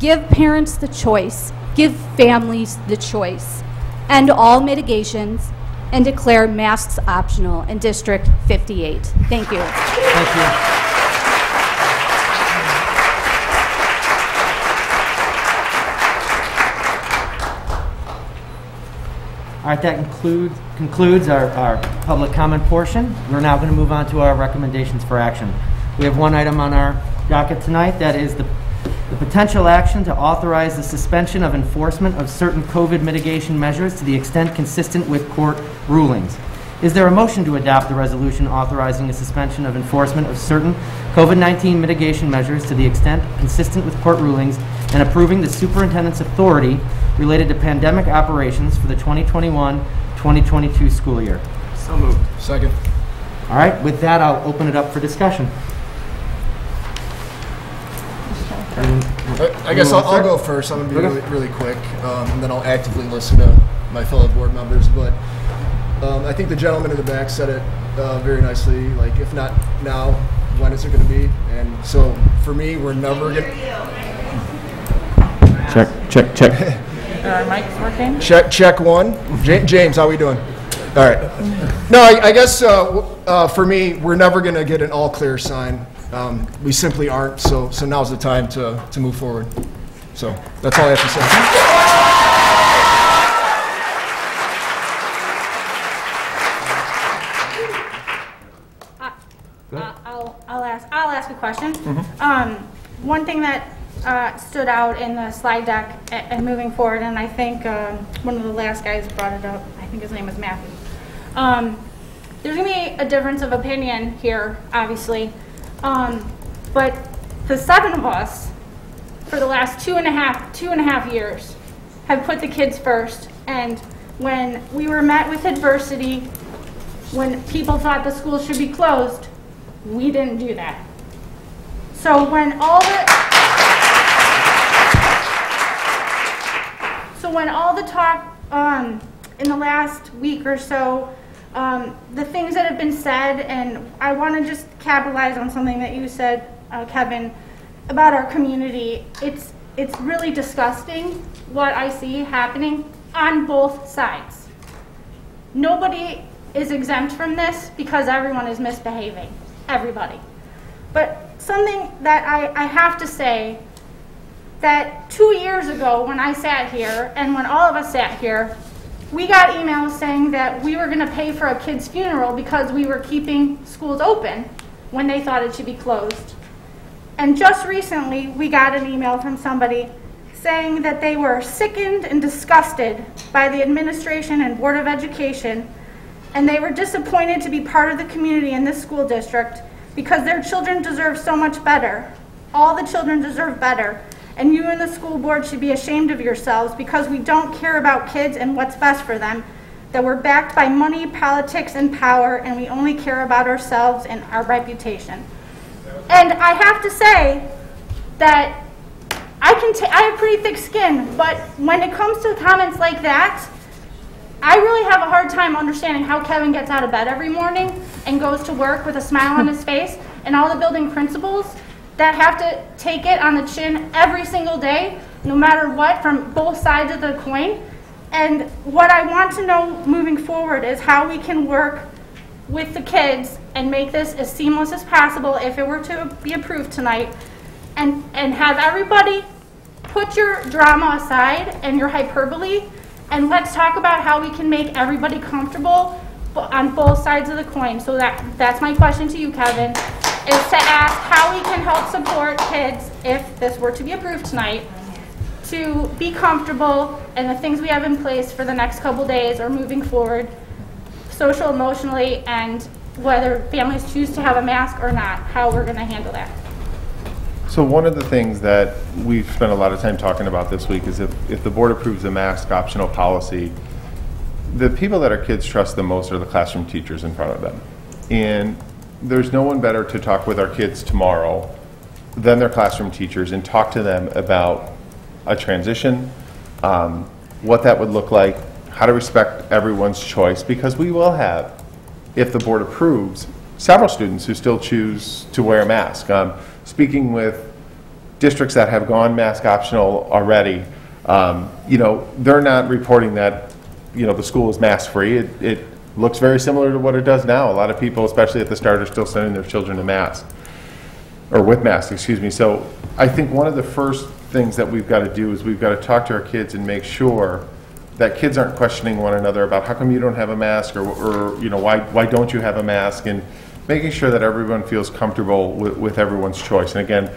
Give parents the choice, give families the choice. End all mitigations and declare masks optional in District 58. Thank you. Thank you. All right, that concludes, concludes our, our public comment portion. We're now going to move on to our recommendations for action. We have one item on our docket tonight, that is the, the potential action to authorize the suspension of enforcement of certain COVID mitigation measures to the extent consistent with court rulings. Is there a motion to adopt the resolution authorizing a suspension of enforcement of certain COVID-19 mitigation measures to the extent consistent with court rulings and approving the superintendent's authority related to pandemic operations for the 2021-2022 school year? So moved. Second. All right, with that, I'll open it up for discussion. I I guess I'll, I'll go first. I'm gonna be Okay. really, really quick, um, and then I'll actively listen to my fellow board members. But um, I think the gentleman in the back said it uh, very nicely. Like, if not now, when is it going to be? And so, for me, we're never going. to Check, check, check. Are mics working? Check, check one. Ja- James, how are we doing? All right. No, I, I guess uh, uh, for me, we're never going to get an all clear sign. Um, we simply aren't. So, so now's the time to, to move forward. So that's all I have to say. Uh, I'll, I'll ask, I'll ask a question. Mhm. Um, one thing that, uh, stood out in the slide deck and moving forward, and I think, um, one of the last guys brought it up, I think his name was Matthew. Um, there's gonna be a difference of opinion here, obviously. Um, but the seven of us, for the last two and a half, two and a half years, have put the kids first. And when we were met with adversity, when people thought the school should be closed, we didn't do that. So when all the so when all the talk um, in the last week or so, um, the things that have been said, and I want to just capitalize on something that you said, uh, Kevin, about our community. It's it's really disgusting what I see happening on both sides. Nobody is exempt from this because everyone is misbehaving. Everybody. But something that I, I have to say that two years ago when I sat here and when all of us sat here, we got emails saying that we were going to pay for a kid's funeral because we were keeping schools open when they thought it should be closed. And just recently, we got an email from somebody saying that they were sickened and disgusted by the administration and Board of Education, and they were disappointed to be part of the community in this school district because their children deserve so much better. All the children deserve better. And you and the school board should be ashamed of yourselves because we don't care about kids and what's best for them, that we're backed by money, politics, and power, and we only care about ourselves and our reputation. And I have to say that I can ta- I have pretty thick skin, but when it comes to comments like that, I really have a hard time understanding how Kevin gets out of bed every morning and goes to work with a smile on his face, and all the building principals that have to take it on the chin every single day, no matter what, from both sides of the coin. And what I want to know moving forward is how we can work with the kids and make this as seamless as possible if it were to be approved tonight and, and have everybody put your drama aside and your hyperbole and let's talk about how we can make everybody comfortable on both sides of the coin. So that, that's my question to you, Kevin, is to ask how we can help support kids if this were to be approved tonight to be comfortable and the things we have in place for the next couple days or moving forward, social, emotionally, and whether families choose to have a mask or not, how we're going to handle that. So one of the things that we've spent a lot of time talking about this week is if, if the board approves a mask optional policy, the people that our kids trust the most are the classroom teachers in front of them. And there's no one better to talk with our kids tomorrow than their classroom teachers and talk to them about a transition, um, what that would look like, how to respect everyone's choice, because we will have, if the board approves, several students who still choose to wear a mask. Um, speaking with districts that have gone mask optional already, um, you know, they're not reporting that, you know, the school is mask free. It, it looks very similar to what it does now. A lot of people, especially at the start, are still sending their children to mask or with masks, excuse me. So I think one of the first things that we've got to do is we've got to talk to our kids and make sure that kids aren't questioning one another about how come you don't have a mask or, or you know, why, why don't you have a mask? And making sure that everyone feels comfortable with, with everyone's choice. And again,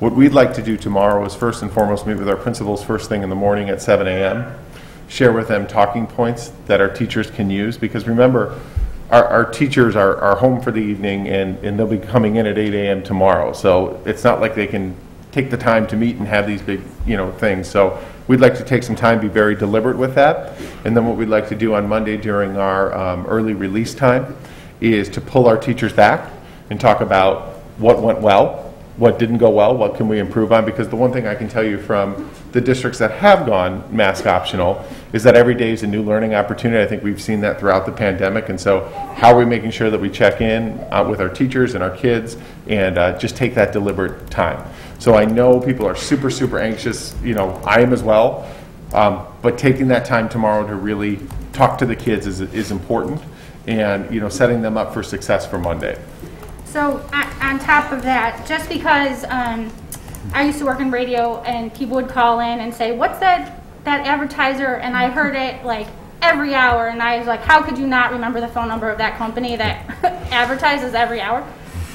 what we'd like to do tomorrow is first and foremost meet with our principals first thing in the morning at 7 a.m. Share with them talking points that our teachers can use because remember, our, our teachers are, are home for the evening and, and they'll be coming in at 8 a.m. tomorrow. So it's not like they can take the time to meet and have these big, you know, things. So we'd like to take some time, be very deliberate with that. And then what we'd like to do on Monday during our um, early release time is to pull our teachers back and talk about what went well, what didn't go well, what can we improve on? Because the one thing I can tell you from the districts that have gone mask optional is that every day is a new learning opportunity. I think we've seen that throughout the pandemic. And so how are we making sure that we check in uh, with our teachers and our kids and uh, just take that deliberate time? So I know people are super, super anxious. You know, I am as well. Um, but taking that time tomorrow to really talk to the kids is, is important and, you know, setting them up for success for Monday. So on, on top of that, just because um, I used to work in radio and people would call in and say, "What's that that advertiser?" and I heard it like every hour, and I was like, "How could you not remember the phone number of that company that advertises every hour?"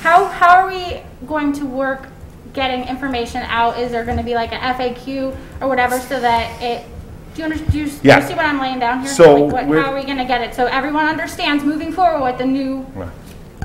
How how are we going to work getting information out? Is there going to be like an FAQ or whatever so that it do you, under, do, you, do you see what I'm laying down here? So like what, how are we going to get it so everyone understands moving forward what the new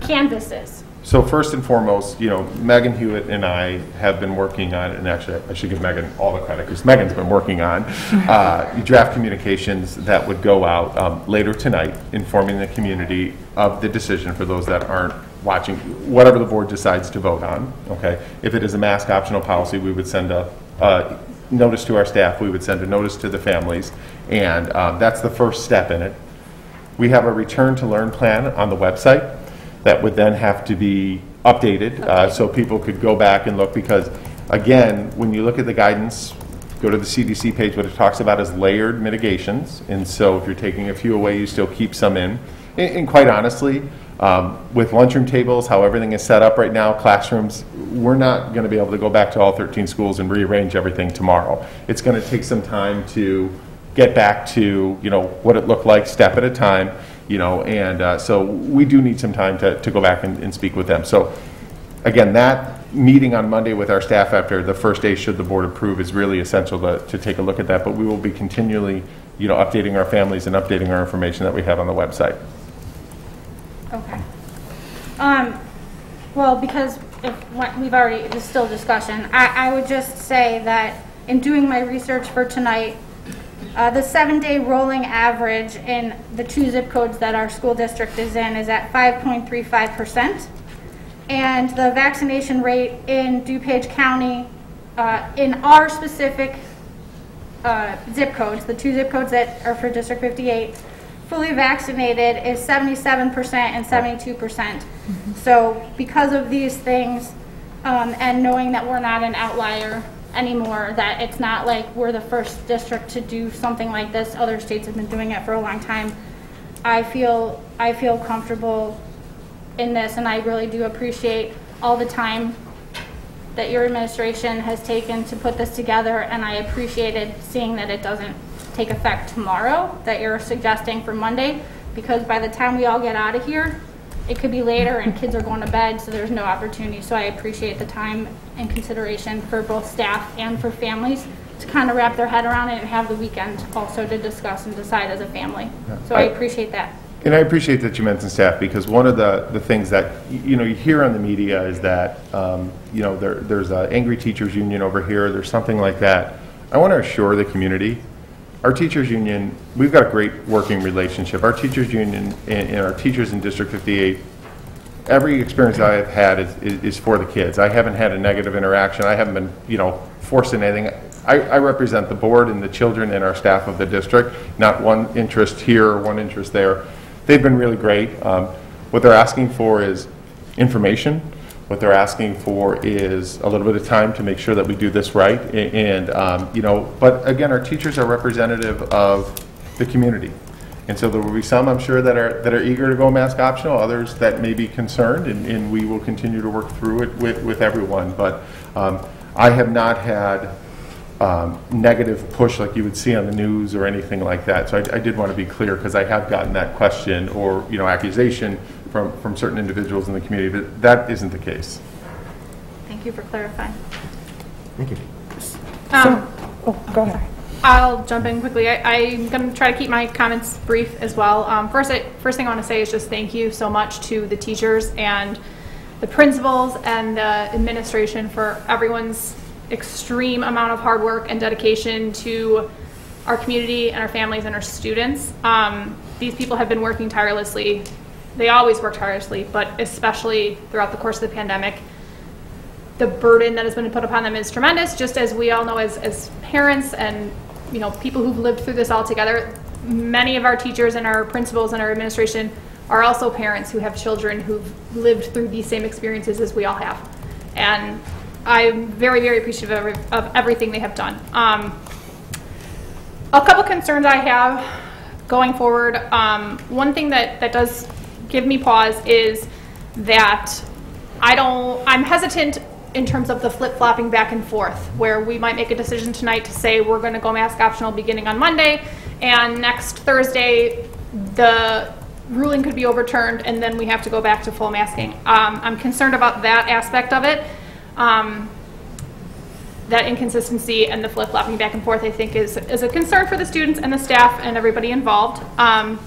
canvas is? So first and foremost, you know, Megan Hewitt and I have been working on, and actually I should give Megan all the credit because Megan's been working on uh, draft communications that would go out um, later tonight, informing the community of the decision for those that aren't watching, whatever the board decides to vote on, okay? If it is a mask optional policy, we would send a, a notice to our staff, we would send a notice to the families, and um, that's the first step in it. We have a return to learn plan on the website that would then have to be updated, uh, so people could go back and look, because Again, when you look at the guidance, go to the CDC page, what it talks about is layered mitigations. And so if you're taking a few away, you still keep some in. And, and quite honestly, um, with lunchroom tables, how everything is set up right now, classrooms, we're not going to be able to go back to all 13 schools and rearrange everything tomorrow. It's going to take some time to get back to, you know, what it looked like, step at a time, you know, and uh, so we do need some time to, to go back and, and speak with them. So again, that meeting on Monday with our staff after the first day, should the board approve, is really essential to, to take a look at that. But we will be continually, you know, updating our families and updating our information that we have on the website. Okay. Um, well, because if, we've already, it's still discussion, I, I would just say that in doing my research for tonight, uh, the seven-day rolling average in the two zip codes that our school district is in is at 5.35%. And the vaccination rate in DuPage County, uh, in our specific uh, zip codes, the two zip codes that are for District 58, fully vaccinated is 77% and 72%. So because of these things, um, and knowing that we're not an outlier anymore, that it's not like we're the first district to do something like this, other states have been doing it for a long time, I feel, I feel comfortable in this, and I really do appreciate all the time that your administration has taken to put this together, and I appreciated seeing that it doesn't take effect tomorrow, that you're suggesting for Monday, because by the time we all get out of here, it could be later and kids are going to bed, so there's no opportunity. So I appreciate the time and consideration for both staff and for families to kind of wrap their head around it and have the weekend also to discuss and decide as a family. So I I- appreciate that. And I appreciate that you mentioned staff, because one of the, the things that, you know, you hear on the media is that, um, you know, there, there's a angry teachers union over here, there's something like that. I want to assure the community, our teachers union, we've got a great working relationship. Our teachers union and, and our teachers in District 58, every experience I have had is, is is for the kids. I haven't had a negative interaction, I haven't been, you know, forced in anything. I, I represent the board and the children and our staff of the district, not one interest here or one interest there. They've been really great. Um, What they're asking for is information. What they're asking for is a little bit of time to make sure that we do this right. A- And, um, you know, but again, our teachers are representative of the community. And so there will be some, I'm sure, that are, that are eager to go mask optional, others that may be concerned, and, and we will continue to work through it with, with everyone. But um, I have not had um, negative push like you would see on the news or anything like that. So I, I did want to be clear, because I have gotten that question or, you know, accusation from, from certain individuals in the community, but that isn't the case. Thank you for clarifying. Thank you. Um, Oh, go ahead. I'll jump in quickly. I, I'm going to try to keep my comments brief as well. Um, first, I, first thing I want to say is just thank you so much to the teachers and the principals and the administration for everyone's extreme amount of hard work and dedication to our community and our families and our students. Um, these people have been working tirelessly. They always work tirelessly, but especially throughout the course of the pandemic the burden that has been put upon them is tremendous, just as we all know as, as parents and, you know, people who've lived through this all together. Many of our teachers and our principals and our administration are also parents who have children who've lived through these same experiences as we all have. And I'm very, very appreciative of, of everything they have done. Um, a couple concerns I have going forward. Um, one thing that, that does give me pause is that I don't, I'm hesitant in terms of the flip-flopping back and forth, where we might make a decision tonight to say we're gonna go mask optional beginning on Monday, and next Thursday, the ruling could be overturned, and then we have to go back to full masking. Um, I'm concerned about that aspect of it. Um, that inconsistency and the flip-flopping back and forth, I think, is, is a concern for the students and the staff and everybody involved. Um,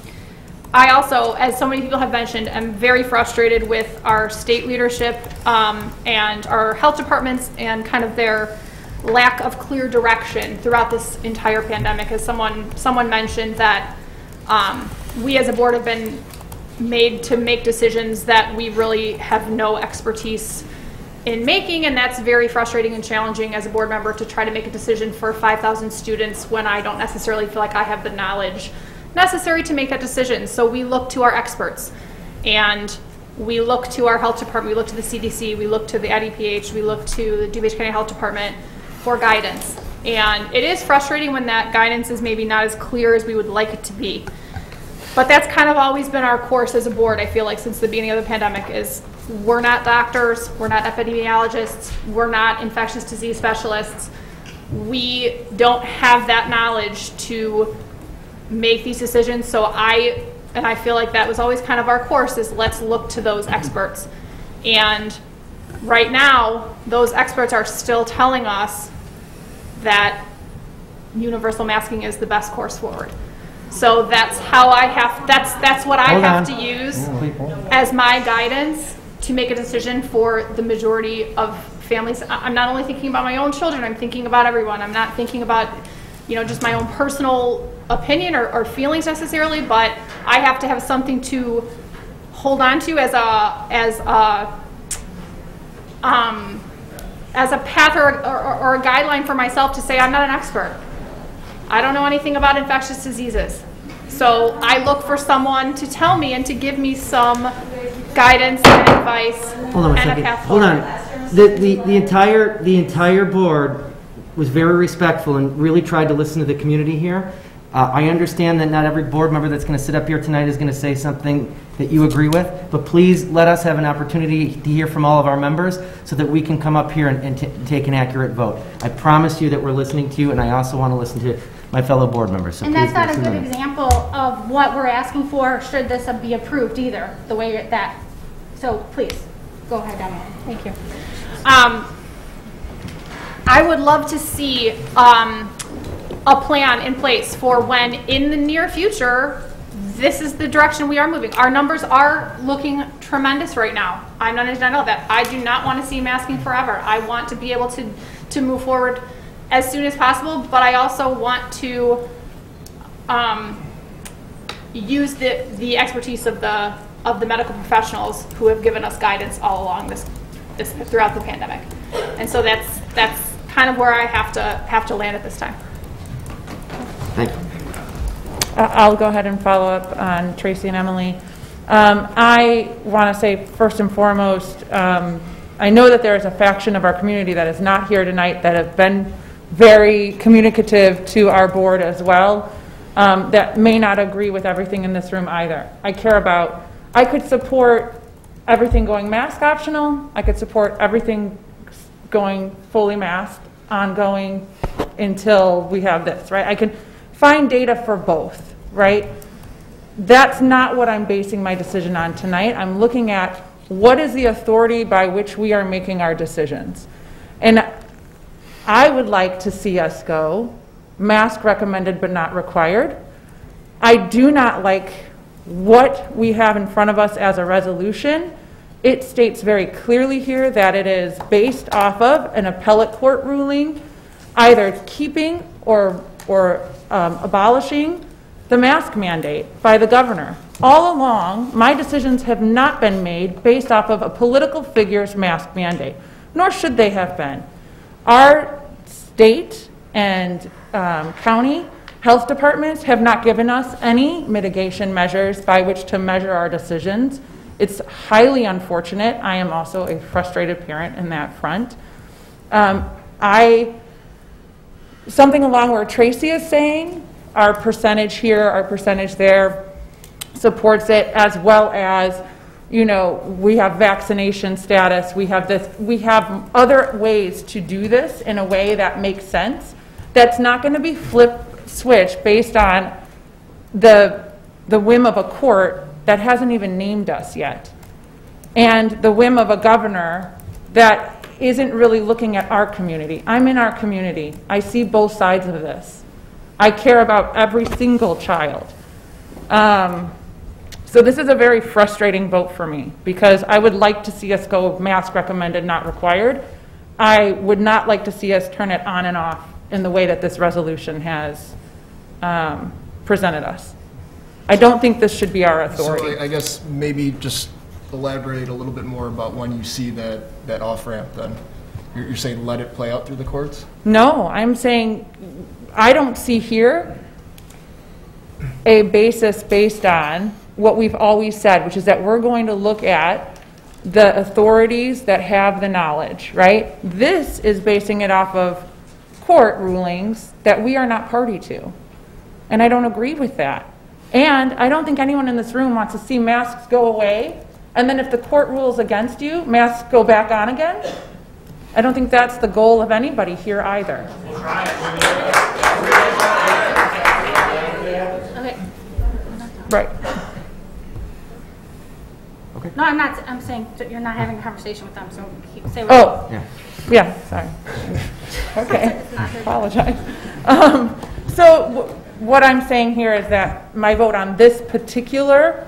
I also, as so many people have mentioned, am very frustrated with our state leadership um, and our health departments and kind of their lack of clear direction throughout this entire pandemic. As someone, someone mentioned that um, we as a board have been made to make decisions that we really have no expertise in making, and that's very frustrating and challenging as a board member to try to make a decision for 5,000 students when I don't necessarily feel like I have the knowledge necessary to make that decision. So we look to our experts. And we look to our health department, we look to the CDC, we look to the IDPH, we look to the DuPage County Health Department for guidance. And it is frustrating when that guidance is maybe not as clear as we would like it to be. But that's kind of always been our course as a board, I feel like, since the beginning of the pandemic, is we're not doctors, we're not epidemiologists, we're not infectious disease specialists. We don't have that knowledge to make these decisions, so I, and I feel like that was always kind of our course, is let's look to those experts. And right now, those experts are still telling us that universal masking is the best course forward. So that's how I have, that's, that's what I Hold have on. to use as my guidance to make a decision for the majority of families. I'm not only thinking about my own children, I'm thinking about everyone. I'm not thinking about, you know, just my own personal opinion or, or feelings necessarily, but I have to have something to hold on to as a, as a, um, as a path or, or, or a guideline for myself to say I'm not an expert. I don't know anything about infectious diseases. So I look for someone to tell me and to give me some guidance and advice Hold on a and a second. path Hold on. The, the, the entire, the entire board was very respectful and really tried to listen to the community here. Uh, I understand that not every board member that's going to sit up here tonight is going to say something that you agree with, but please let us have an opportunity to hear from all of our members so that we can come up here and, and t- take an accurate vote. I promise you that we're listening to you, and I also want to listen to my fellow board members, so And please that's not a good example of what we're asking for, should this be approved either, the way that, so please, go ahead, Emily. Thank you. Um, I would love to see um, a plan in place for when, in the near future, this is the direction we are moving. Our numbers are looking tremendous right now. I'm not in of that. I do not want to see masking forever. I want to be able to, to move forward as soon as possible, but I also want to um, use the, the expertise of the, of the medical professionals who have given us guidance all along this, this, throughout the pandemic. And so that's, that's kind of where I have to, have to land at this time. Thank you. I- I'll go ahead and follow up on Tracy and Emily. Um, I want to say, first and foremost, um, I know that there is a faction of our community that is not here tonight that have been very communicative to our board as well, um, that may not agree with everything in this room either. I care about, I could support everything going mask optional, I could support everything going fully masked, ongoing until we have this, right? I can find data for both, right? That's not what I'm basing my decision on tonight. I'm looking at what is the authority by which we are making our decisions. And I would like to see us go mask recommended but not required. I do not like what we have in front of us as a resolution. It states very clearly here that it is based off of an appellate court ruling, either keeping or, or um, abolishing the mask mandate by the governor. All along, my decisions have not been made based off of a political figure's mask mandate, nor should they have been. Our state and um, county health departments have not given us any mitigation measures by which to measure our decisions. It's highly unfortunate. I am also a frustrated parent in that front. Um, I, something along where Tracy is saying, our percentage here, our percentage there supports it, as well as, you know, we have vaccination status, we have this, we have other ways to do this in a way that makes sense. That's not going to be flip switch based on the, the whim of a court that hasn't even named us yet. And the whim of a governor that isn't really looking at our community. I'm in our community. I see both sides of this. I care about every single child. Um, so this is a very frustrating vote for me because I would like to see us go mask recommended, not required. I would not like to see us turn it on and off in the way that this resolution has um, presented us. I don't think this should be our authority. So I- I guess maybe just elaborate a little bit more about when you see that, that off-ramp then. You're, you're saying let it play out through the courts? No, I'm saying, I don't see here a basis based on what we've always said, which is that we're going to look at the authorities that have the knowledge, right? This is basing it off of court rulings that we are not party to. And I don't agree with that. And I don't think anyone in this room wants to see masks go away, and then if the court rules against you, masks go back on again. I don't think that's the goal of anybody here either. Okay. Right. Okay. No, I'm not, I'm saying that you're not having a conversation with them, so keep- say what. Oh, yeah, sorry. Okay, apologize. Um, So wh- what I'm saying here is that my vote on this particular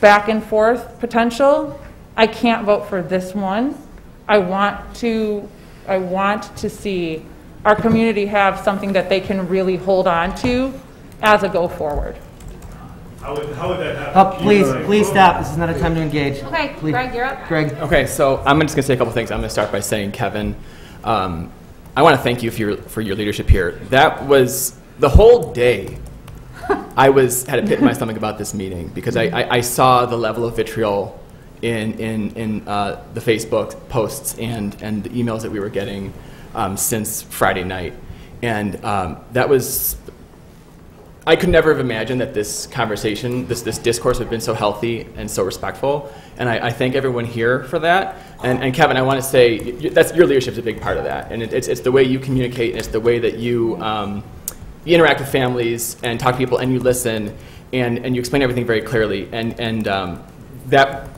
back and forth potential, I can't vote for this one. I want to, I want to see our community have something that they can really hold on to as a go-forward. How would, how would that happen? Oh, please, please stop. This is not a time to engage. Okay, Please. Greg, you're up. Greg. Okay, so I'm just going to say a couple things. I'm going to start by saying, Kevin, um, I want to thank you for your, for your leadership here. That was the whole day. I was had a pit in my stomach about this meeting because I, I, I saw the level of vitriol in in, in uh, the Facebook posts and and the emails that we were getting um, since Friday night, and um, that was I could never have imagined that this conversation, this, this discourse would have been so healthy and so respectful. And I, I thank everyone here for that. And, and Kevin, I want to say that's, your leadership is a big part of that. And it, it's, it's the way you communicate, and it's the way that you, um, you interact with families and talk to people and you listen and, and you explain everything very clearly. And, and um, that,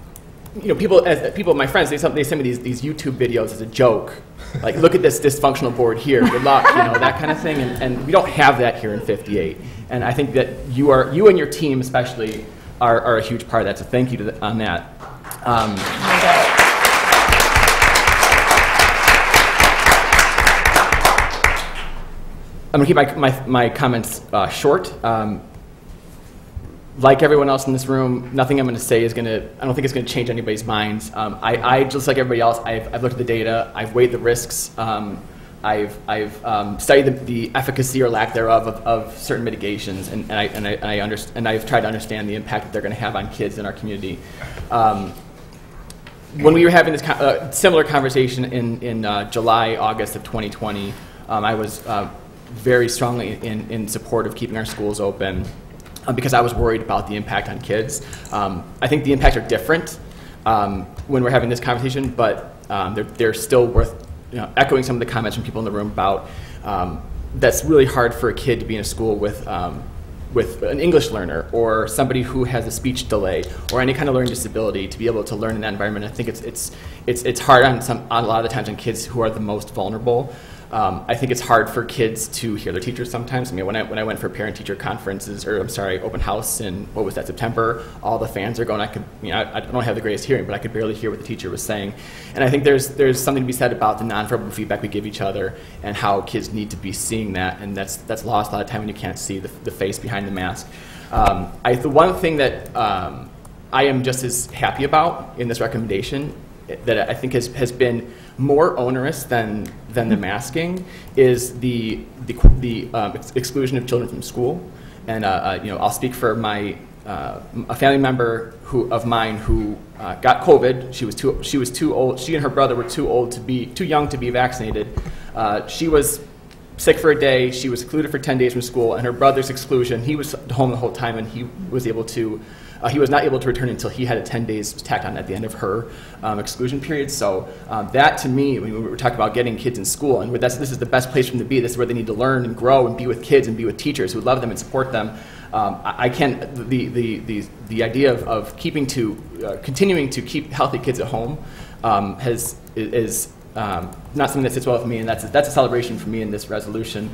you know, people, as, people, my friends, they, they send me these, these YouTube videos as a joke. Like, look at this dysfunctional board here, good luck, you know, that kind of thing. And, and we don't have that here in 58. And I think that you are, you and your team especially, are, are a huge part of that. So thank you to the, on that. Um, I'm gonna keep my, my, my comments uh, short. Um, like everyone else in this room, nothing I'm going to say is going to, I don't think it's going to change anybody's minds. Um, I, I, just like everybody else, I've, I've looked at the data, I've weighed the risks, um, I've, I've um, studied the, the efficacy or lack thereof of, of certain mitigations, and, and, I, and, I, and, I underst- and I've tried to understand the impact that they're going to have on kids in our community. Um, when we were having this co- uh, similar conversation in, in uh, July, August of 2020, um, I was uh, very strongly in, in support of keeping our schools open uh, because I was worried about the impact on kids. Um, I think the impacts are different um, when we're having this conversation, but um, they're, they're still worth you know, echoing some of the comments from people in the room about um, that's really hard for a kid to be in a school with um, with an English learner or somebody who has a speech delay or any kind of learning disability to be able to learn in that environment. I think it's it's it's it's hard on some on a lot of the times on kids who are the most vulnerable. Um, I think it's hard for kids to hear their teachers sometimes. I mean, when I, when I went for parent-teacher conferences, or I'm sorry, open house in, what was that, September, all the fans are going, I could, you know, I, I don't have the greatest hearing, but I could barely hear what the teacher was saying. And I think there's, there's something to be said about the nonverbal feedback we give each other and how kids need to be seeing that, and that's, that's lost a lot of time when you can't see the, the face behind the mask. Um, I, the one thing that um, I am just as happy about in this recommendation that I think has, has been more onerous than, than the masking is the, the, the um, ex- exclusion of children from school. And, uh, uh, you know, I'll speak for my, uh, a family member who, of mine who uh, got COVID. She was, too, she was too old, she and her brother were too old to be, too young to be vaccinated. Uh, she was sick for a day, she was excluded for 10 days from school, and her brother's exclusion, he was home the whole time and he was able to, uh, he was not able to return until he had a 10 days tacked on at the end of her um, exclusion period. So um, that to me, when we were talking about getting kids in school, and this is the best place for them to be, this is where they need to learn and grow and be with kids and be with teachers who love them and support them. Um, I, can't, the, the, the, the idea of, of keeping to, uh, continuing to keep healthy kids at home um, has, is, um, not something that sits well with me, and that's, that's a celebration for me in this resolution.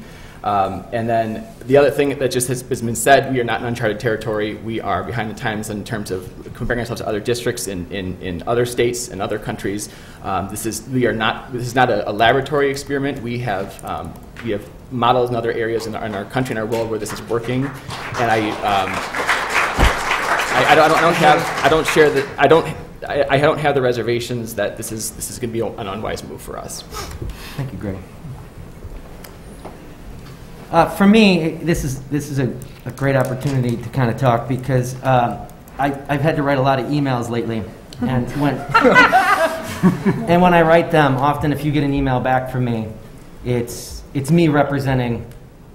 Um, and then the other thing that just has, has been said, we are not in uncharted territory. We are behind the times in terms of comparing ourselves to other districts in, in, in other states and other countries. Um, this is we are not this is not a, a laboratory experiment. We have um, we have models in other areas in our, in our country and our world where this is working. And I, um, I, I, don't, I don't have I don't share the I don't I, I don't have the reservations that this is this is going to be an unwise move for us. Thank you, Greg. Uh, for me, this is this is a, a great opportunity to kind of talk because um, I, I've had to write a lot of emails lately, and when and when I write them, often if you get an email back from me, it's it's me representing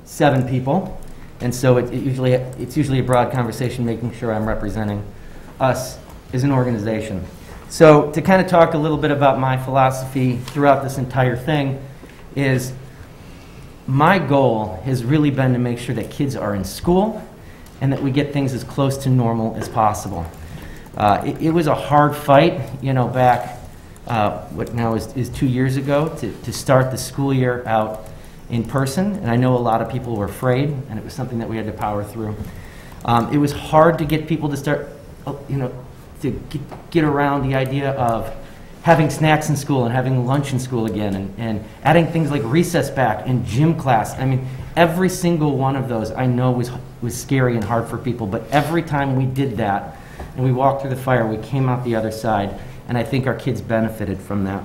seven people, and so it, it usually it's usually a broad conversation, making sure I'm representing us as an organization. So to kind of talk a little bit about my philosophy throughout this entire thing is my goal has really been to make sure that kids are in school and that we get things as close to normal as possible. Uh, it, it was a hard fight, you know, back uh, what now is, is two years ago to, to start the school year out in person, and I know a lot of people were afraid, and it was something that we had to power through. Um, it was hard to get people to start, uh, you know, to get, get around the idea of having snacks in school and having lunch in school again and, and adding things like recess back and gym class. I mean, every single one of those I know was, was scary and hard for people, but every time we did that and we walked through the fire, we came out the other side, and I think our kids benefited from that.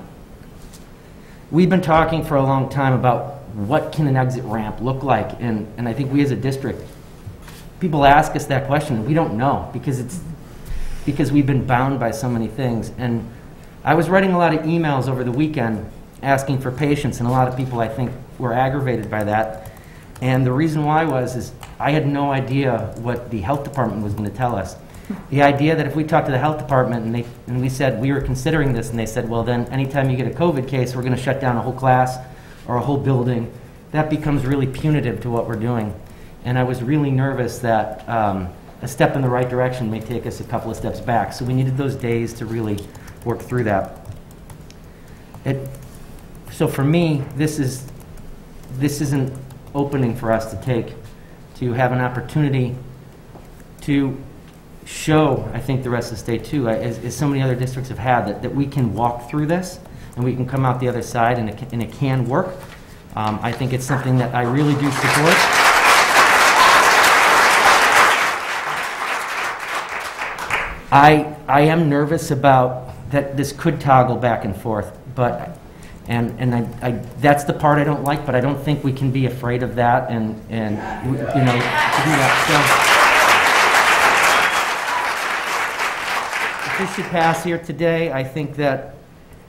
We've been talking for a long time about what can an exit ramp look like, and, and I think we as a district, people ask us that question, we don't know because it's because we've been bound by so many things. And I was writing a lot of emails over the weekend asking for patience, and a lot of people I think were aggravated by that. And the reason why was is I had no idea what the health department was going to tell us. The idea that if we talked to the health department and, they, and we said we were considering this, and they said, well, then anytime you get a COVID case, we're going to shut down a whole class or a whole building, that becomes really punitive to what we're doing. And I was really nervous that um, a step in the right direction may take us a couple of steps back. So we needed those days to really work through that. It, so for me, this is this is an opening for us to take, to have an opportunity to show, I think, the rest of the state too, as, as so many other districts have had, that, that we can walk through this and we can come out the other side and it can, and it can work. Um, I think it's something that I really do support. I, I am nervous about that this could toggle back and forth, but, and, and I, I, that's the part I don't like, but I don't think we can be afraid of that and, and, you know, do that. So, if this should pass here today, I think that,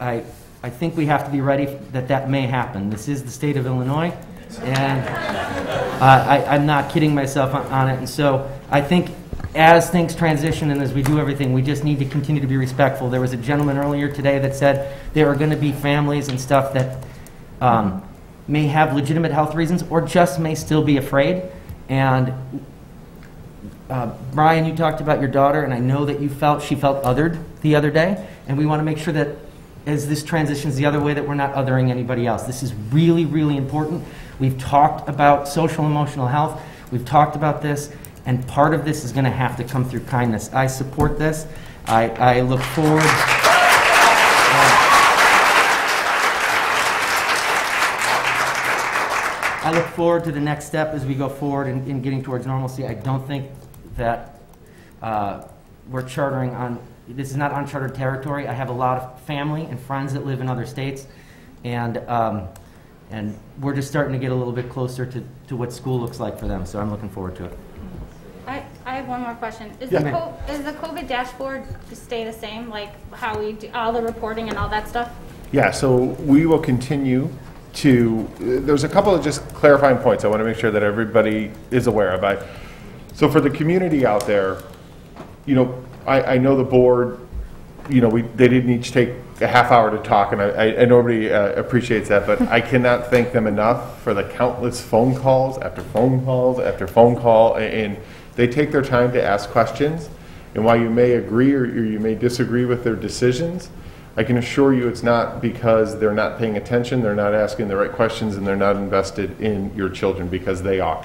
I, I think we have to be ready that that may happen. This is the state of Illinois, and uh, I, I'm not kidding myself on, on it. And so I think as things transition and as we do everything, we just need to continue to be respectful. There was a gentleman earlier today that said there are going to be families and stuff that um, may have legitimate health reasons or just may still be afraid. And uh, Brian, you talked about your daughter, and I know that you felt she felt othered the other day, and we want to make sure that as this transitions the other way, that we're not othering anybody else. This is really, really important. We've talked about social emotional health. We've talked about this, and part of this is going to have to come through kindness. I support this. I, I look forward. I look forward to the next step as we go forward in, in getting towards normalcy. I don't think that uh, we're chartering on, this is not uncharted territory. I have a lot of family and friends that live in other states, and, um, and we're just starting to get a little bit closer to, to what school looks like for them, so I'm looking forward to it. I, I have one more question. Is Yeah, the, co- is the COVID dashboard stay the same, like how we do, all the reporting and all that stuff? Yeah, so we will continue to, there's a couple of just clarifying points I want to make sure that everybody is aware of. I, so for the community out there, you know, I, I know the board, you know, we, they didn't each take a half hour to talk, and I, I, and nobody uh, appreciates that, but I cannot thank them enough for the countless phone calls after phone calls after phone call, a- and they take their time to ask questions. And while you may agree or you may disagree with their decisions, I can assure you it's not because they're not paying attention, they're not asking the right questions, and they're not invested in your children, because they are.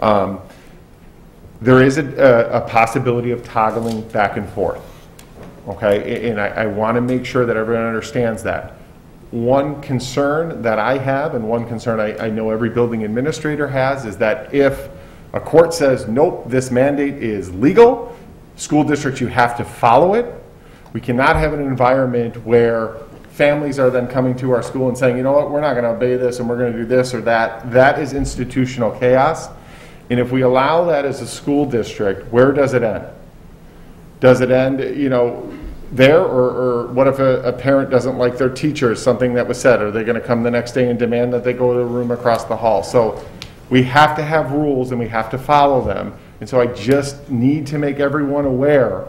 Um, there is a, a, a possibility of toggling back and forth. Okay, and I, I want to make sure that everyone understands that. One concern that I have, and one concern I, I know every building administrator has, is that if a court says, nope, this mandate is legal, school districts, you have to follow it. We cannot have an environment where families are then coming to our school and saying, you know what, we're not going to obey this and we're going to do this or that. That is institutional chaos. And if we allow that as a school district, where does it end? Does it end, you know, there, or, or what if a, a parent doesn't like their teacher, something that was said? Are they gonna come the next day and demand that they go to the room across the hall? So we have to have rules and we have to follow them. And so I just need to make everyone aware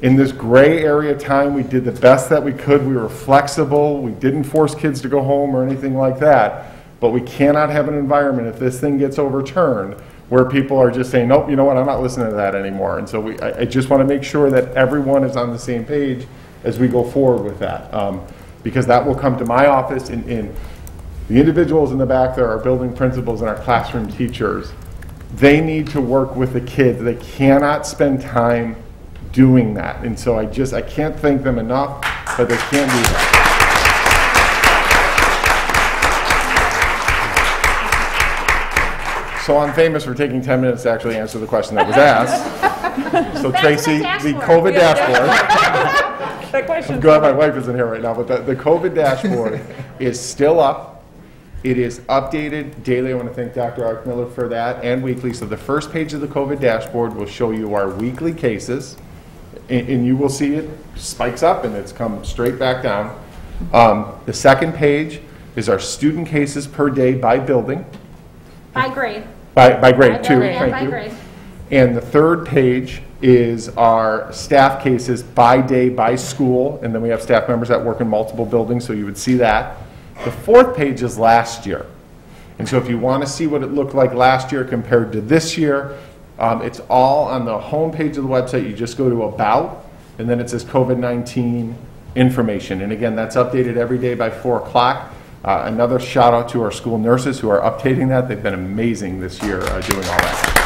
in this gray area time, we did the best that we could. We were flexible. We didn't force kids to go home or anything like that. But we cannot have an environment, if this thing gets overturned, where people are just saying, nope, you know what, I'm not listening to that anymore. And so we, I, I just want to make sure that everyone is on the same page as we go forward with that. Um, because that will come to my office and, and the individuals in the back there, are building principals and our classroom teachers, they need to work with the kids. They cannot spend time doing that. And so I just, I can't thank them enough, but they can't do that. So I'm famous for taking 10 minutes to actually answer the question that was asked. So Tracy, the COVID dashboard. That question. I'm glad my wife isn't here right now, but the, the COVID dashboard is still up. It is updated daily. I want to thank Dr. Art Miller for that, and weekly. So the first page of the COVID dashboard will show you our weekly cases, and, and you will see it spikes up and it's come straight back down. Um, the second page is our student cases per day by building, By grade. by, by grade By too, thank by you. grade. And the third page is our staff cases by day, by school, and then we have staff members that work in multiple buildings, so you would see that. The fourth page is last year. And so if you want to see what it looked like last year compared to this year, um, it's all on the home page of the website. You just go to About, and then it says COVID-19 information. And again, that's updated every day by 4 o'clock. Uh, Another shout out to our school nurses who are updating that. They've been amazing this year uh, doing all that.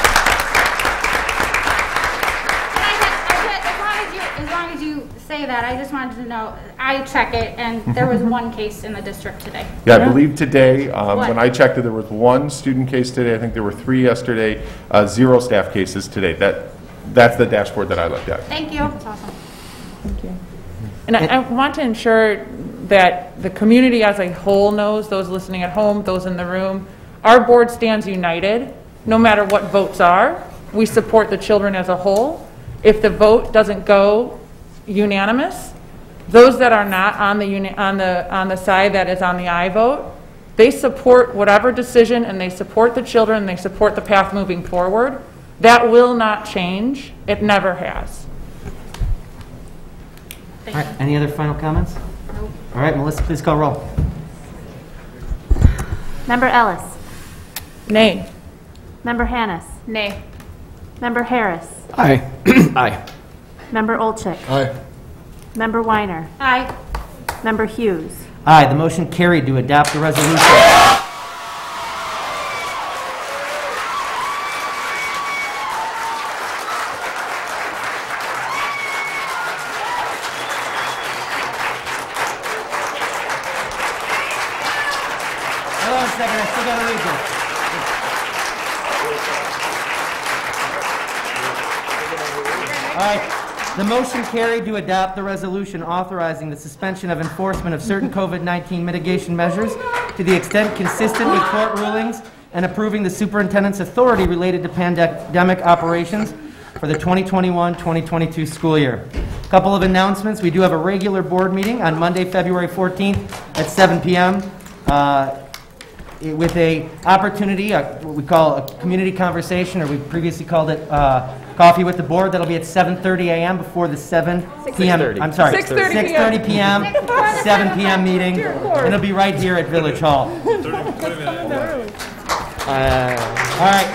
As long as you, as long as you say that, I just wanted to know, I check it, and there was one case in the district today. Yeah, I believe today, um, when I checked it, there was one student case today. I think there were three yesterday, uh, zero staff cases today. That, that's the dashboard that I looked at. Thank you. That's awesome. And I, I want to ensure that the community as a whole knows, those listening at home, those in the room, our board stands united, no matter what votes are. We support the children as a whole. If the vote doesn't go unanimous, those that are not on the, uni- on the, on the side that is on the I vote, they support whatever decision, and they support the children, and they support the path moving forward. That will not change. It never has. All right, any other final comments? All right, Melissa, please call roll. Member Ellis. Nay. Member Hannis. Nay. Member Harris. Aye. Aye. Member Olchek. Aye. Member Weiner. Aye. Member Hughes. Aye, the motion carried to adopt the resolution. Carried to adopt the resolution authorizing the suspension of enforcement of certain COVID-19 mitigation measures to the extent consistent with court rulings and approving the superintendent's authority related to pandemic operations for the 2021-2022 school year. A Couple of announcements. We do have a regular board meeting on Monday, February 14th at 7 PM. uh, with a opportunity, uh, what we call a community conversation, or we previously called it uh, coffee with the board. That'll be at 7:30 a.m. before the 7 p.m. 6:30. I'm sorry, 6:30 6:30 p.m. 7 p.m. meeting. And it'll be right here at Village Hall. Uh, All right.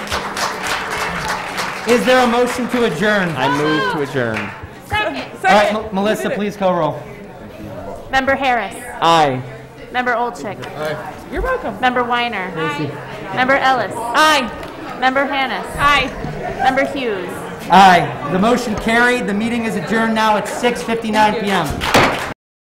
Is there a motion to adjourn? I move to adjourn. Second. All right, Mel- Melissa, please call roll. Member Harris. Aye. Member Olchek. Aye. You're welcome. Member Weiner. Aye. Member Ellis. Aye. Member Hannis. Aye. Member Hughes. Aye. The motion carried. The meeting is adjourned now at 6:59 p.m.